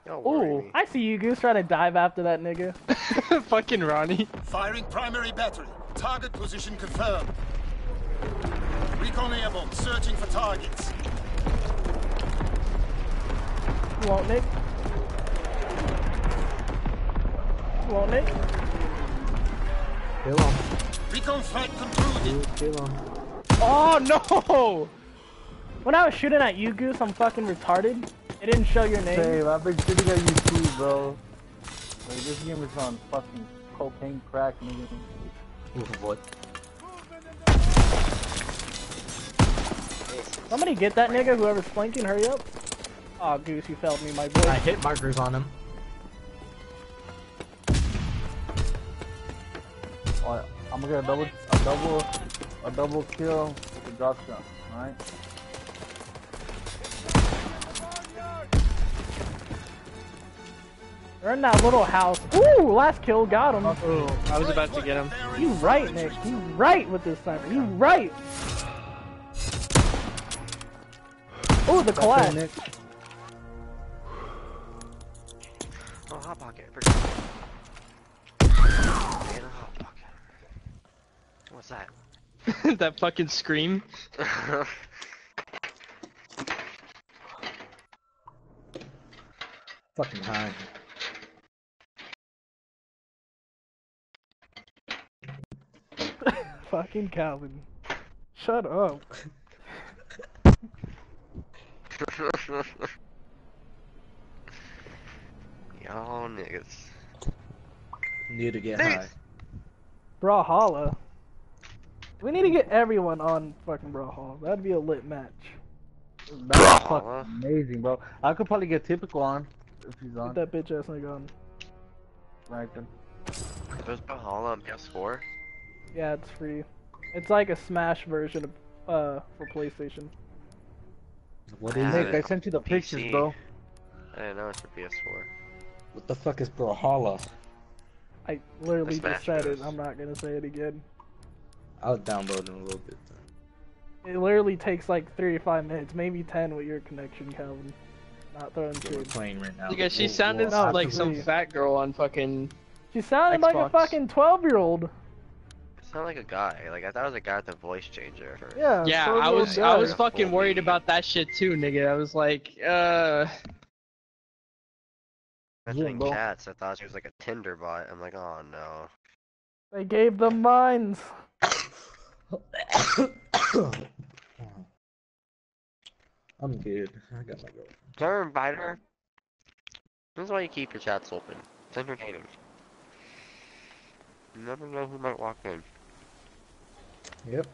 Don't Ooh. I see you, Goose, trying to dive after that nigga. Fucking Ronnie. Firing primary battery. Target position confirmed. Recon airborne, searching for targets. You won't Nick? You won't Nick? Kill him. Recon flight concluded. Kill him. Oh no! When I was shooting at you, Goose, I'm fucking retarded. It didn't show your name. Save, I've been shooting at you too, bro. Like, this game is on fucking cocaine crack, nigga. what? Somebody get that nigga, whoever's flanking, hurry up. Aw, Goose, you failed me, my boy. I hit markers on him. Alright, I'm gonna get a double, a double, a double kill with the drop shot. Alright. They're in that little house. Ooh, last kill, got him. Oh, I was about to get him. You right, Nick. You right with this sniper. You right. Ooh, the collapse. Nick. Oh, hot pocket. Forget. A hot pocket. What's that? that fucking scream. Fucking high. Fucking Calvin. Shut up. Y'all niggas. Need to get Hey. high. Brawlhalla. We need to get everyone on fucking Brawlhalla. That'd be a lit match. That's Brawlhalla? fucking amazing, bro. I could probably get typical on if he's Get on. that bitch ass nigga on. Right then. There's Brawlhalla on PS4. Yeah, it's free. It's like a Smash version of uh for PlayStation. What Yeah. is Nick, it? I sent you the pictures, bro. I didn't know it's for PS4. What the fuck is Brawlhalla? I literally Smash just said Bros. it. I'm not gonna say it again. I'll download in a little bit. It literally takes like three or five minutes, maybe ten with your connection, Calvin. Not throwing Then. We're playing right now. Because she sounded like some fat girl on fucking. She sounded like a fucking twelve year old. Not like a guy. Like, I thought it was a guy with a voice changer. at. Yeah. Yeah, 12 I was guy. I was fucking worried about that shit too, nigga. I was like, uh. Mentioning bro. cats, I thought she was like a Tinder bot. I'm like, oh no. They gave them mines. I'm good. I got my girl. Don't invite her. This is why you keep your chats open. It's entertaining. You never know who might walk in. Yep.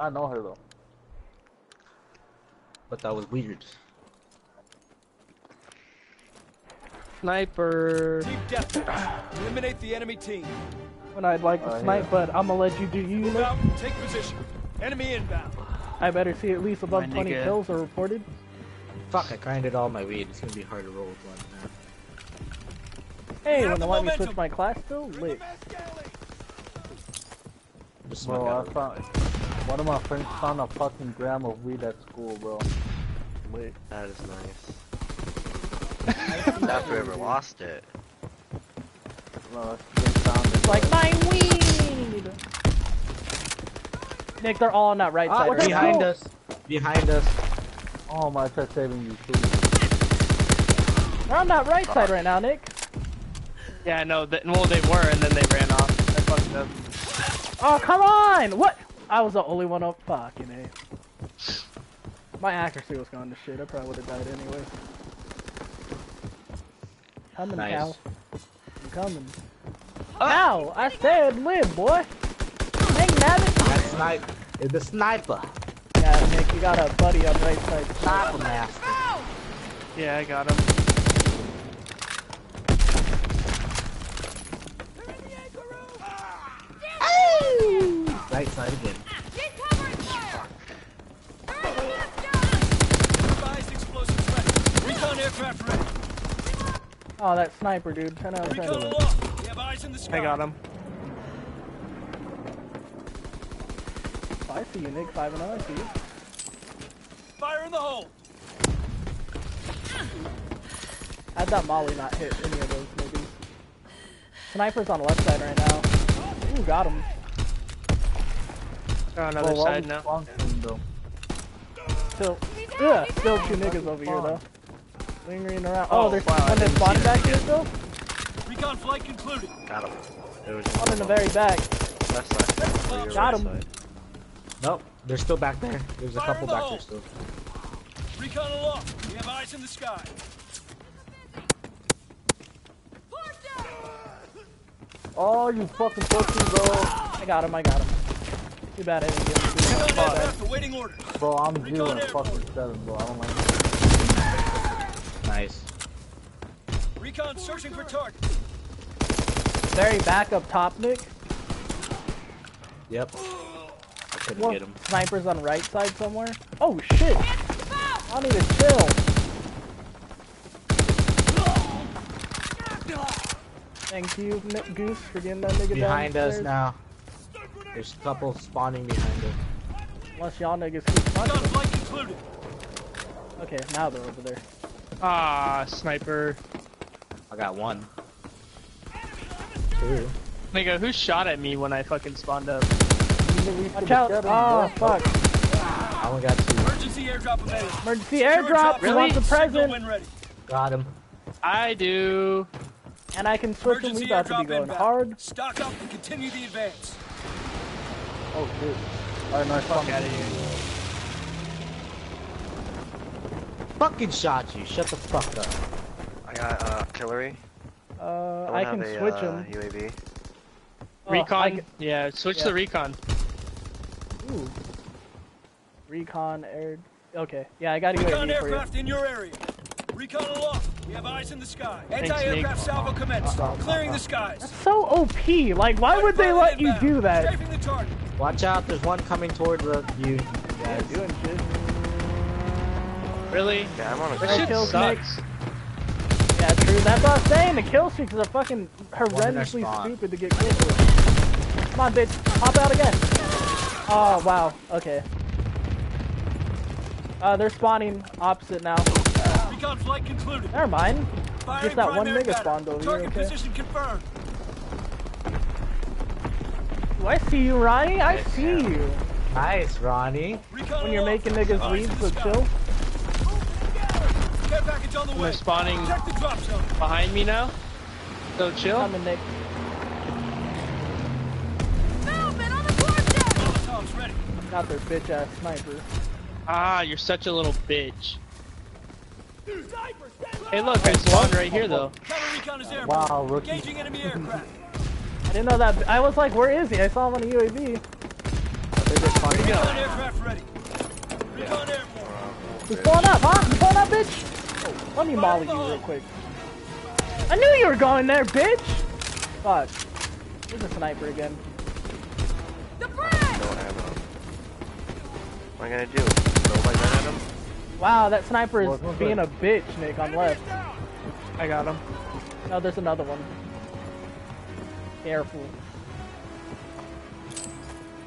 I know her though. But that was weird. Sniper. Team deathmatch. Eliminate the enemy team. When I'd like to Uh, snipe, yeah. but I'm gonna let you do you. Move Nick. out. Take position. Enemy inbound. I better see at least above My 20 nigga. kills are reported. Fuck, I grinded all my weed. It's gonna be hard to roll with one now. Hey, have when the they let me switch my class still, lit. Just Bro, I out. found one of my friends found a fucking gram of weed at school, bro. Lit. That is nice. Not whoever lost it. Bro, they found it. It's like my weed. Nick, they're all on that right Ah, side. right behind now. us. Behind us. Oh my, I tried saving you too. They're on that right side right now, Nick. Yeah, no, th well they were, and then they ran off. I fucked up. Oh, come on! What? I was the only one up. Fucking A. My accuracy was gone to shit. I probably would have died anyway. Coming, Nice. Cal. I'm coming. Uh. Ow! I said live, boy! Dang nabbit! That snipe. It's the sniper. Yeah, Nick, you got a buddy on right side. Sniper master. Yeah, I got him. Right side again. Advised explosive threat. Recon aircraft ready. Oh, that sniper, dude. 10 out of 10. Recon aloft. We have eyes in the sky. I got him. I see you, Nick. 5 and 0. I see you. Fire in the hole. How'd that molly not hit any of those niggas? Sniper's on the left side right now. Ooh, got him. They're on the other Bro, side was now. Spawn team, though? Still, yeah, still two niggas over here though. Lingering around. Oh, Oh, there's wow, I one that's didn't spawning back here still. Recon flight concluded. Got him. There was One in the very back. Left side. Your Got right him. side. Nope, they're still back there. There's a Fire couple the back hole. there still. Recon aloft. We have eyes in the sky. Oh, you fucking pussy, bro. I got him, I got him. Too bad I didn't get him. Recon Too bad. aircraft awaiting orders. Bro, I'm Recon zero and airport. fucking seven, bro. I don't like Nice. Recon searching for target. Very back up top, Nick. Yep. I couldn't Well, get him. snipers on right side somewhere. Oh shit! I need to chill. Thank you, Nick Goose, for getting that nigga Behind us now. There's a couple spawning behind us. Unless y'all niggas keep Recon punching. Okay, now they're over there. Ah, sniper. I got one. Two. Nigga, who shot at me when I fucking spawned up? Watch out! Oh fuck! I only got two. Emergency airdrop available. Emergency Secure airdrop. drop We zone. want the Signal present. Got him. I do. and I can switch them. We Emergency about to be airdrop going hard. Stock up and continue the advance. Oh, shit. Alright, nice Fuck fucking. out of here. Fucking shot you. Shut the fuck up. I got uh, artillery. Uh, don't I have can a, switch uh, them. UAV. Oh, Recon? I Yeah, switch Yeah. the recon. Ooh. Recon air. Okay, yeah, I got a Recon UAV for you. aircraft in your area. Recon aloft. We have eyes in the sky. Anti-aircraft salvo commenced. Clearing the skies. That's So OP. Like, why would they let you do that? Strafing the target. Watch out. There's one coming toward the you. Yeah, Guys. doing shit. Really? Yeah, I'm on a This No shit kills, Nick. sucks. Yeah, true. That's what I was saying. The kill streaks are fucking horrendously stupid to get killed with. Come on, bitch. Hop out again. Oh, wow. Okay. Uh, they're spawning opposite now. Recon flight concluded. Never mind. Firing Just that one primary nigga spawned over here, Target okay. position confirmed. Do I see you, Ronnie? I see you. Nice, Ronnie. Recon When you're aloft. making niggas Eyes leave, so chill. Care package on the way. they're spawning Check the drop zone. behind me now. So chill. Coming, Nick. Molotovs ready. Got their bitch ass sniper. Ah, you're such a little bitch. Hey, look, I spawned right here though. Counter recon is airborne. Wow, rookie. Engaging enemy aircraft. I didn't know that. I was like, where is he? I saw him on a UAV. They're just spawning. Recon aircraft ready. Recon airborne. He's pulling up, huh? He's pulling up, bitch. Oh, let me molly you real quick. I knew you were going there, bitch. Fuck. There's a sniper again. Don't have a... What am I gonna do? Throw my gun at him? Wow, that sniper is What- what's being that? a bitch, Nick, on left. I got him. No, there's another one. Careful.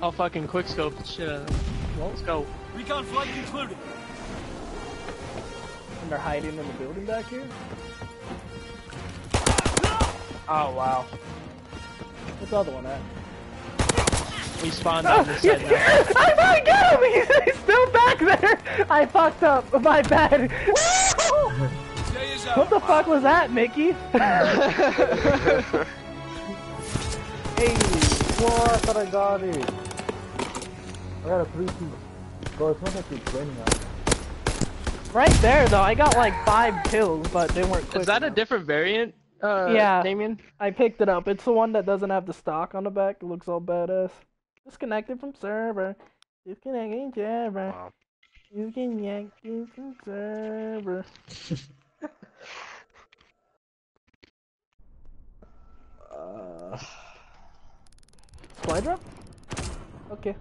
I'll fucking quickscope the shit out of him. Well, Let's go. Recon flight concluded. and they're hiding in the building back here. Oh wow. What's the other one at? We spawned on this Yeah, side now. I might get him! He's, he's still back there! I fucked up. My bad. Day is what out. the fuck was that, Mickey? hey, What? I thought I got it. I got a three piece. Bro, it smells like it's raining out. right there though. I got like five kills, but they weren't quick. Is that a enough. different variant? Uh, Yeah. Damien? I picked it up. It's the one that doesn't have the stock on the back. It looks all badass. Disconnected from server. Disconnected server. Wow. Disconnected from server. Uh, Supply drop? Okay.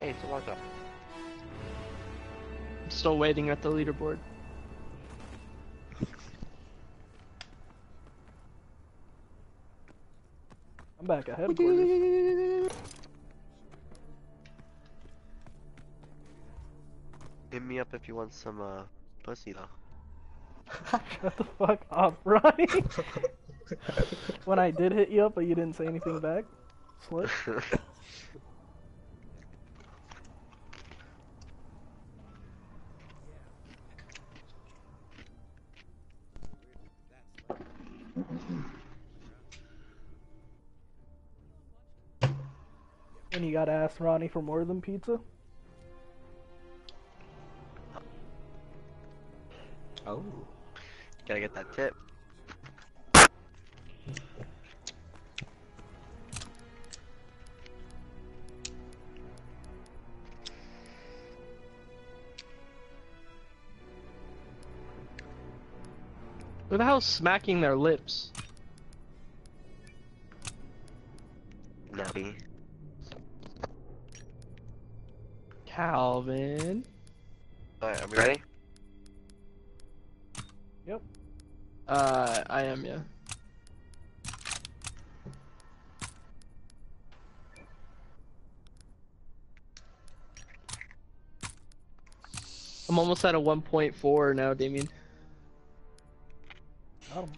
Hey, it's a watch out. I'm still waiting at the leaderboard. I'm back at headquarters. Hit me up if you want some uh pussy though. Shut the fuck up, Ronnie. when I did hit you up, but you didn't say anything back. Slit. And you ask Ronnie for more than pizza. Oh. Gotta get that tip. Who the hell's smacking their lips? Nubby. Calvin. Alright, are we ready? Uh, I am, yeah. I'm almost at a 1.4 now, Damien. Got him.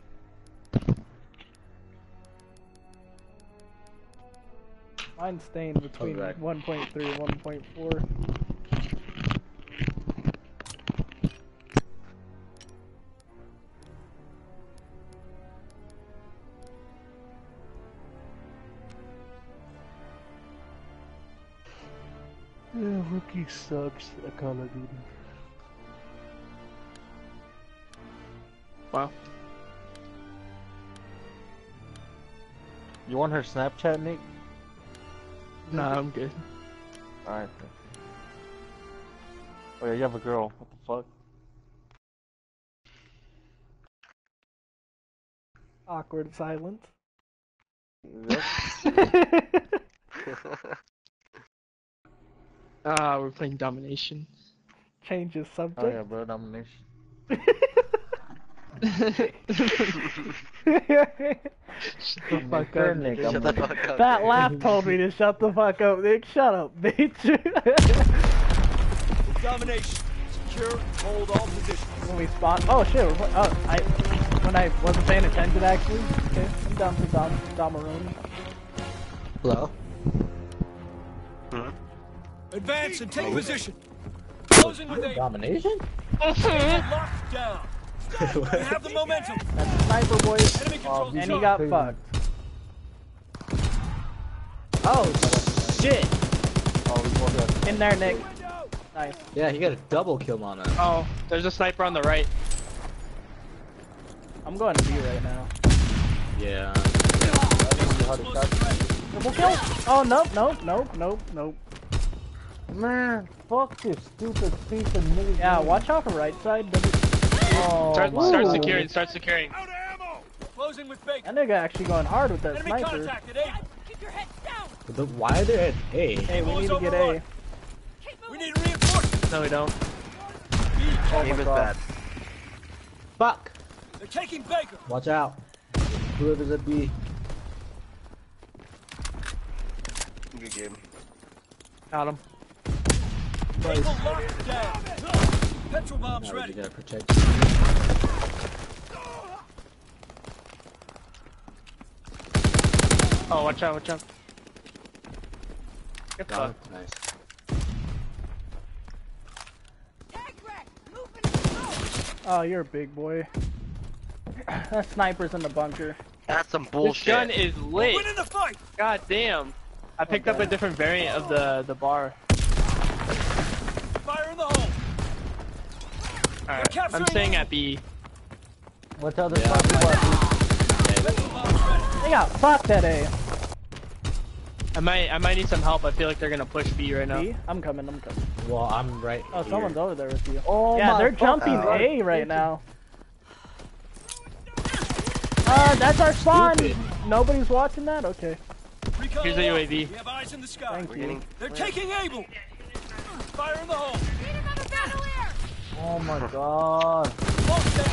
Mine's staying between 1.3 and 1.4. sucks at Call of Duty. Wow. You want her Snapchat, Nick? Nah, I'm good. Alright. Oh yeah, you have a girl. What the fuck? Awkward silence. Yep. Ah, we're playing domination. Changes oh subject. yeah, bro, domination. Shut the fuck up, Nick. Shut the fuck up. that dude. laugh told me to shut the fuck up, Nick. Shut up, bitch. Domination. Secure, hold all positions. when we spot. Oh shit. We're pl- oh, I when I wasn't paying attention actually. Okay, I'm down for Dom Domaroni. Hello? Advance and take oh. position. Closing with aim. Domination? Locked down. We have the momentum. That's sniper boys, Enemy controls oh, and he zone. got fucked. Oh, shit! Oh, we both got In there, Nick. Nice. Yeah, he got a double kill on that. Oh, there's a sniper on the right. I'm going to B right now. Yeah. Explosive ready. Triple kill? Oh nope, nope, nope, nope, nope. Man, fuck this stupid piece of nigga. Yeah, game. watch out for right side. W- Oh, Start, my start securing, start securing. Out of ammo. Closing with Baker. That nigga actually going hard with that Enemy sniper. contact at aim. But the, why are they at A? Hey, we need to get. A. We need reinforcements. No, we don't. Oh Game is oh bad. Fuck! They're taking Baker. Watch out. Whoever's at B. Good game. Got him. Baker locked down. Petrol bombs Now ready. gotta protect. Oh, watch out, watch out. Get Got Nice. Oh, you're a big boy. that sniper's in the bunker. That's some bullshit. This bullshit. gun is We're lit. winning the fight. God damn. I picked up a different variant of the the bar. Fire in the hole. Alright, I'm capturing staying A. at B. Watch out, this Yeah, fucking I'm button. Petrol bombs ready. They got fucked at A. I might I might need some help. I feel like they're gonna push B right now. B? I'm coming, I'm coming. Well, I'm right. Oh, here. someone's over there with you. Oh yeah, my they're jumping God. A right now. Uh, that's our spawn. Nobody's watching that? Okay. Here's a locked. UAV. We have eyes in the sky. Thank We're you. getting. They're taking Able. Fire in the hole. Oh my god. Locked down.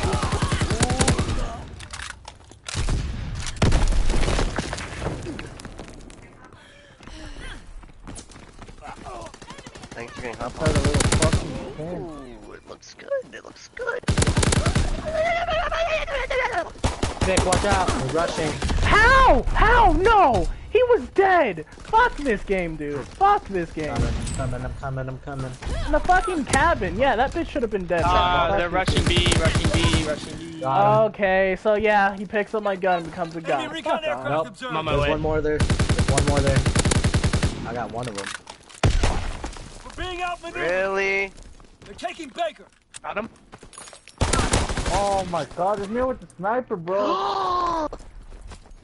Thanks for getting hop Try the little fucking can. Ooh, it looks good. It looks good. Vic, watch out. They're rushing. How? How? No! He was dead! Fuck this game, dude. Fuck this game. Coming, I'm coming, I'm coming, I'm coming. In the fucking cabin. Yeah, that bitch should have been dead. Ah, Fuck they're rushing. B, rushing B, rushing B. Okay, so yeah, he picks up my gun and becomes a gun. recon Fuck off. aircraft Nope. I'm on my There's way. one more there. There's one more there. I got one of them. We're being outmaneuvered. Really? They're taking Baker. Got him. Oh my god, it's me with the sniper, bro.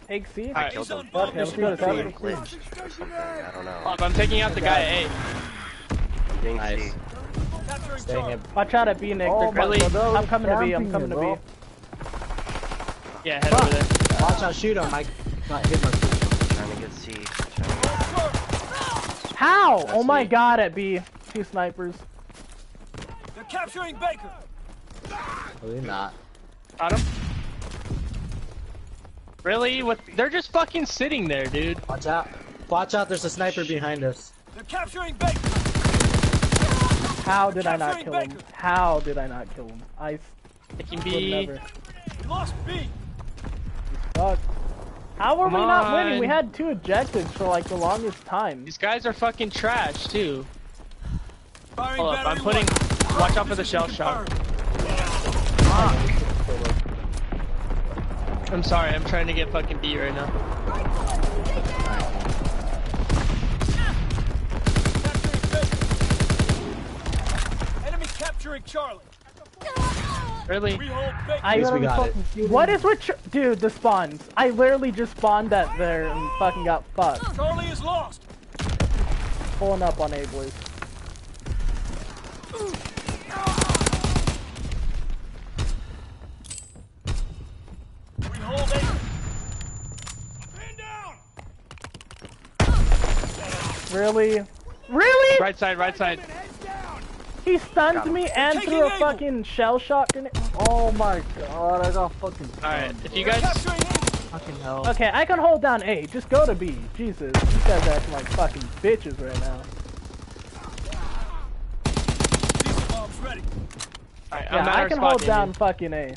Take C. Alright. He's on Okay, let's go to Clean, seven. clean. Or something. I don't know. Fuck, I'm taking out the guy at Getting Nice. C. Staying Charlie. at Watch out at B, Nick. Oh Really? god, I'm coming to B, I'm coming me, to bro. B. A. Yeah, head over there. Watch out, shoot him. I got hit my foot. Trying to get C. Trying to get How? That's Oh my me. god, at B. Two snipers. They're capturing Baker. Oh, they're not. Got him. Really? What? They're just fucking sitting there, dude. Watch out. Watch out, there's a sniper behind us. They're capturing Baker. How did I not Capturing kill him? Baker. How did I not kill him? I It can would be. never. We lost B. Fuck. How were we Come not winning? We had two objectives for like the longest time. These guys are fucking trash too. Firing Hold up, I'm putting. one. Watch out for the Position shell shock. confirmed. I'm sorry, I'm trying to get fucking beat right now. Enemy capturing Charlie. Really? We hold Baker. I least we got it. What is with dude? The spawns. I literally just spawned that there and fucking got fucked. Charlie is lost. Pulling up on A boys. We hold Baker. Man down. Really? Really? Right side, right side. He stunned me and Taking threw a Able. fucking shell shot grenade. Oh my god, I got fucking. Alright, if you guys. Fucking hell. Okay, I can hold down A. Just go to B. Jesus, these guys acting like fucking bitches right now. Diesel bombs ready. Alright, Yeah, I'm at I our can hold Damien. down fucking A.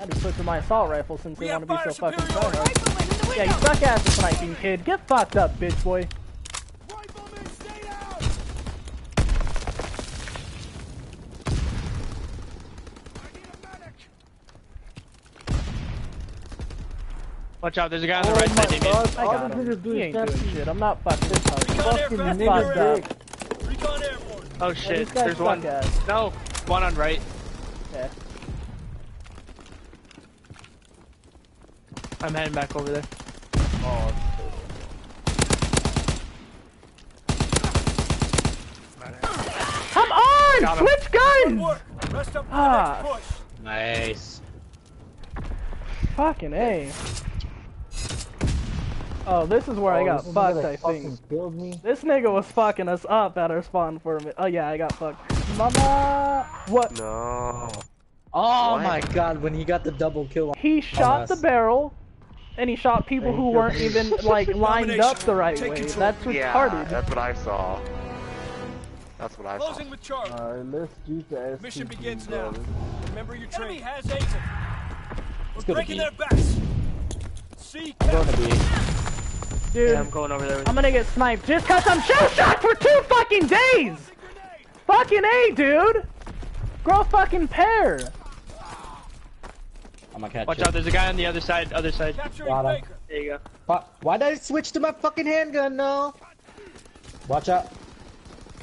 I just switched to my assault rifle since We they want to be so fucking superiority. Tryhard. Yeah, you suck ass at sniping, kid. Get fucked up, bitch boy. Riflemen, stay down. I need a medic. Watch out, there's a guy on the Oh right my side, Damien. god, I all got him. He ain't doing camping. shit. I'm not fucking this hard. Recon Fucking aircraft niggas niggas fucked up. Recon airborne. Oh shit, these guys there's one. ass. No, one on right. Okay. I'm heading back over there. Oh, Come on! Got. Switch Good guns! Rest up Ah. the next push. Nice. Fucking A. Oh, this is where I oh, got fucked, I think. Me. This nigga was fucking us up at our spawn for a minute. Oh yeah, I got fucked. Mama! What? No. Oh What? my god, when he got the double kill He shot the barrel, and he shot people who weren't even like lined up the right Take way. control. That's Yeah, that's what I saw. That's what I saw. Closing with Charlie. Alright, let's use the SCP, Mission begins bro. now. Remember your training. Enemy has Azen. We're go to breaking their backs. C I'm going to be. Dude, Yeah, I'm going over there with I'm gonna get sniped just cause I'm shell shocked for two fucking days! Fucking A, dude! Grow a fucking pair! I'm gonna catch Watch it. out, there's a guy on the other side, other side. Capturing Got him. Baker. There you go. Why, why did I switch to my fucking handgun now? Watch out.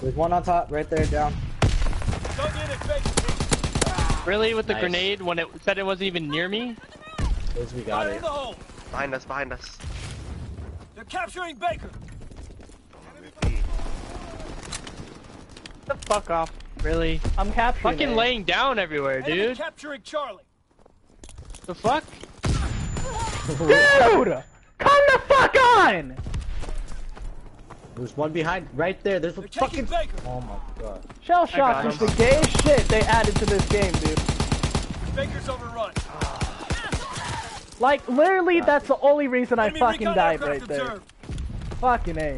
There's one on top, right there, down. Dug in at Baker. Really, with the Nice. grenade when it said it wasn't even near me? Those we got Fire in it. the hole. Behind us, behind us. They're capturing Baker. The fuck off. Really? I'm capturing Fucking A. laying down everywhere, Enemy dude. capturing Charlie. The fuck? Dude! Come the fuck on! There's one behind, right there. There's a They're taking fucking. Baker. Oh my god. Shell shock is the gayest shit they added to this game, dude. Baker's overrun. Like, literally, that's the only reason I fucking died aircraft right there. Fucking A.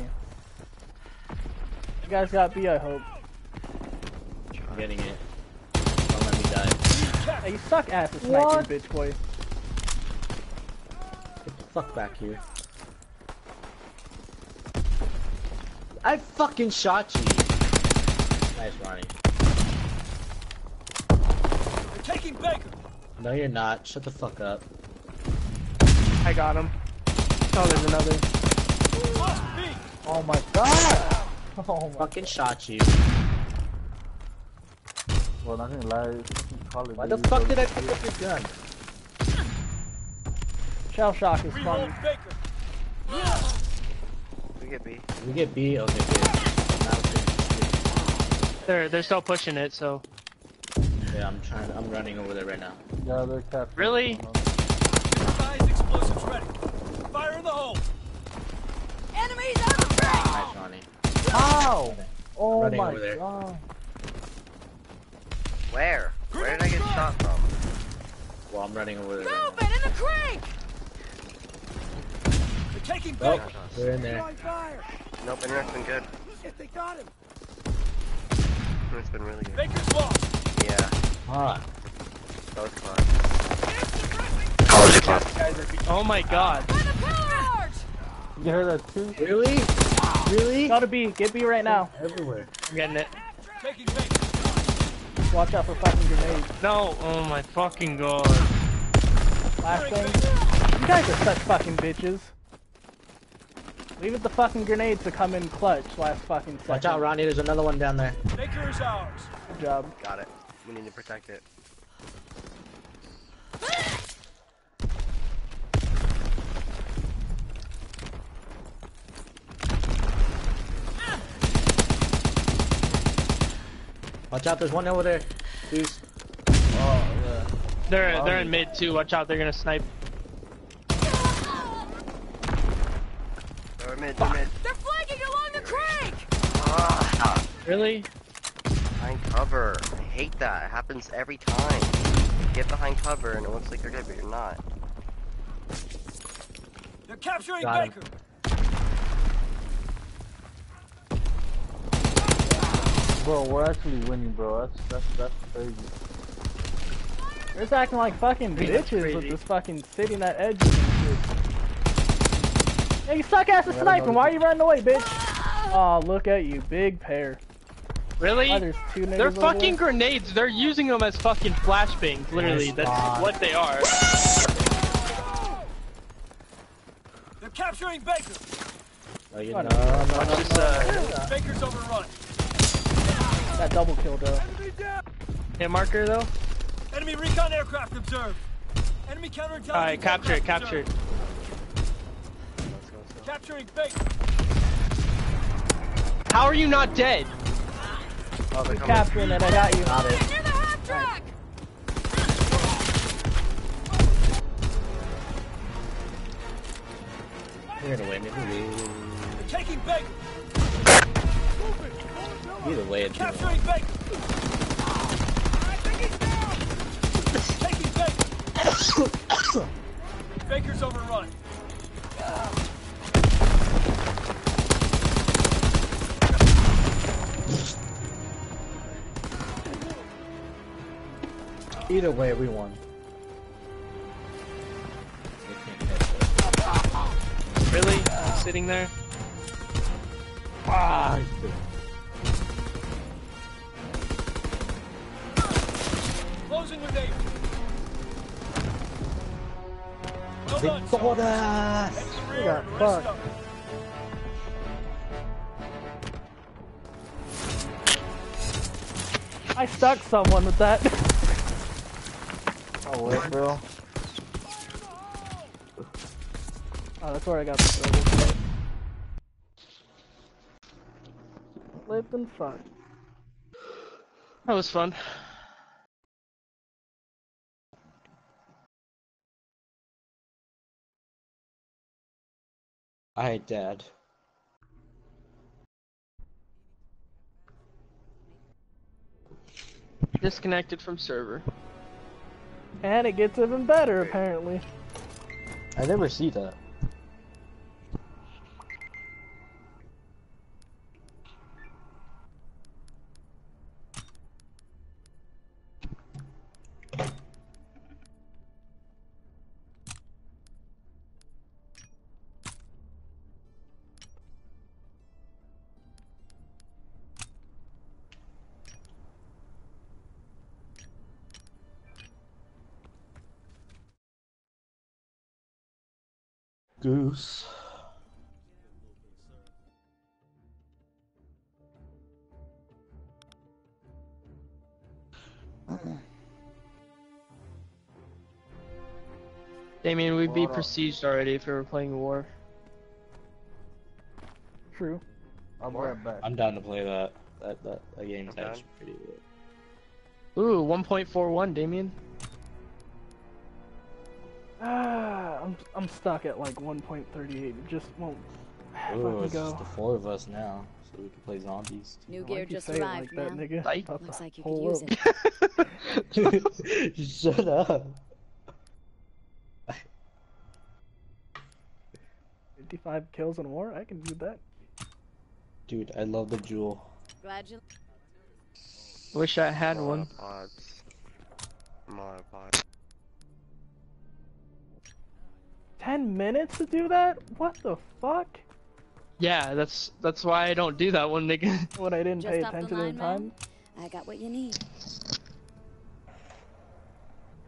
You guys got B, I hope. I'm getting it. Don't let me die. Hey, you suck ass at sniping, What? bitch boy. Get the fuck back here. I fucking shot you. Nice, Ronnie. They're taking Baker. No, you're not. Shut the fuck up. I got him. Oh, there's another. Oh my god! Oh my. Fucking shot you. Well, not gonna lie. Call of Why the fuck did I pick up your gun? Shell shock is fun. We get B. We get B. Okay, good. They're they're still pushing it. So Yeah, I'm trying. I'm running over there right now. Yeah, they're captured. Really? Guys, explosives ready. Fire in the hole. Enemies on the track! Nice, Ronnie. Ow! Oh Running my over there. god. Where? Where did I get shot from? Well, I'm running over there. Move Right it in the creek! They're taking now. Baker. Oh, they're in there. fire. Nope, internet's been good. Shit, they got him. It's been really good. Baker's lost. Yeah, Ah, that was fun. oh my god. By the power arch! You heard that too? really? Really? Gotta B. Get B right now. Everywhere. I'm getting it. Taking Baker. Watch out for fucking grenades. No. Oh my fucking god. Last thing. You guys are such fucking bitches. Leave it the fucking grenades to come in clutch last fucking second. Watch out, Ronnie. There's another one down there. Baker is ours. Good job. Got it. We need to protect it. Ah! Watch out. There's one over there. Please. Oh yeah. They're they're in mid too. Watch out. They're gonna snipe. They're mid, they're mid. They're flanking along the creek! Ah, Really? behind cover. I hate that. It happens every time. You get behind cover and it looks like you're good, but you're not. They're capturing Got him. Bro, we're actually winning, bro. That's that's that's crazy. They're just acting like fucking bitches with crazy. this fucking sitting at edge and shit. Hey, you suck ass at sniping. Why are you running away, bitch? Oh, look at you, big pair. Really? Oh, there's two They're fucking there. grenades. They're using them as fucking flashbangs. Literally, Nice that's spot. what they are. They're capturing Baker. Oh, you Oh, know. no. Watch this. Uh, Baker's overrun. That double kill, though. Hit marker though. Enemy recon aircraft observed. Enemy counterintelligence. All right, capture it. Capture it. Capturing Baker. How are you not dead? Oh, they're capturing it. I got you. Got it. Near the half track! We're gonna win. Either They're taking Baker. Way, either way it's gonna Capturing Baker. Taking Baker. Baker's overrun. Either way, we won. Really? Sitting there? Ah, Closing with eight. Well done. Victoria! Head We got fucked. I stuck someone with that. Oh wait, bro. Oh, that's where I got the silver. Lived and fun. That was fun. Alright, Dad. Disconnected from server. And it gets even better, apparently. I never see that. Goose. Damien, we'd be Hold on. prestiged already if we were playing war. True. I'll be right back. I'm down to play that. That that, that game's I'm actually pretty good. Ooh, 1.41, Damien. Ah, I'm I'm stuck at like 1.38. It just won't Ooh, let me it's go. just the four of us now, so we can play zombies. New gear you just arrived, like that, man. nigga? Like- Thought Looks like you whole could use world- it. Shut up. 55 kills in war. I can do that. Dude, I love the jewel. Glad you. Wish I had one. Monopods. Monopod. 10 minutes to do that? What the fuck? Yeah, that's that's why I don't do that one, nigga. When I didn't Just pay off the attention line, in time. man. I got what you need.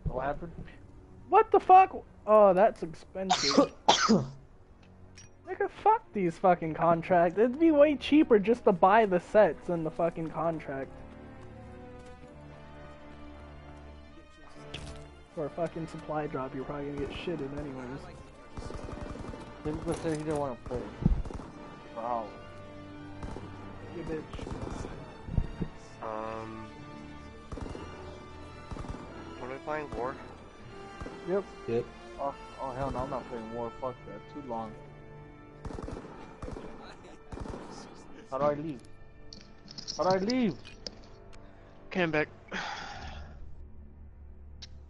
What happened? What the fuck? Oh, that's expensive. Nigga, fuck these fucking contracts. It'd be way cheaper just to buy the sets than the fucking contract. For a fucking supply drop, you're probably gonna get shitted anyways. Simple said he didn't want to play. Wow. You bitch. Um. What are we playing? War? Yep. Yep. Oh, oh hell no, I'm not playing war. Fuck that. Too long. How do I leave? How do I leave? Okay, I'm back. How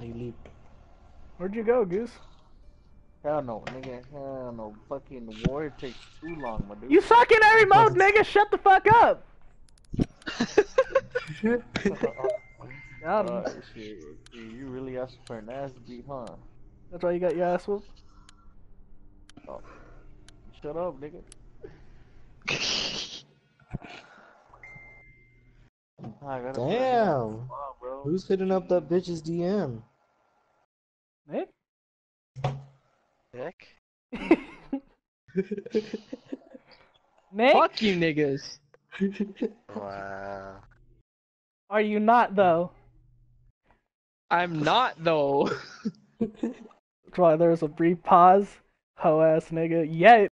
you leave? Where'd you go, Goose? Hell no, nigga. Hell no. Fucking war takes too long, my dude. You suck in every mode, nigga! Shut the fuck up! Got him. Uh, shit. You you really asked for an ass beat, huh? That's why you got your ass whooped? Shut up, nigga. I gotta. Damn. Who's hitting up that bitch's DM? Nick? Nick? Nick? Fuck you, niggas. Wow. Are you not, though? I'm not though. That's why there was a brief pause. Ho ass nigga. Yet.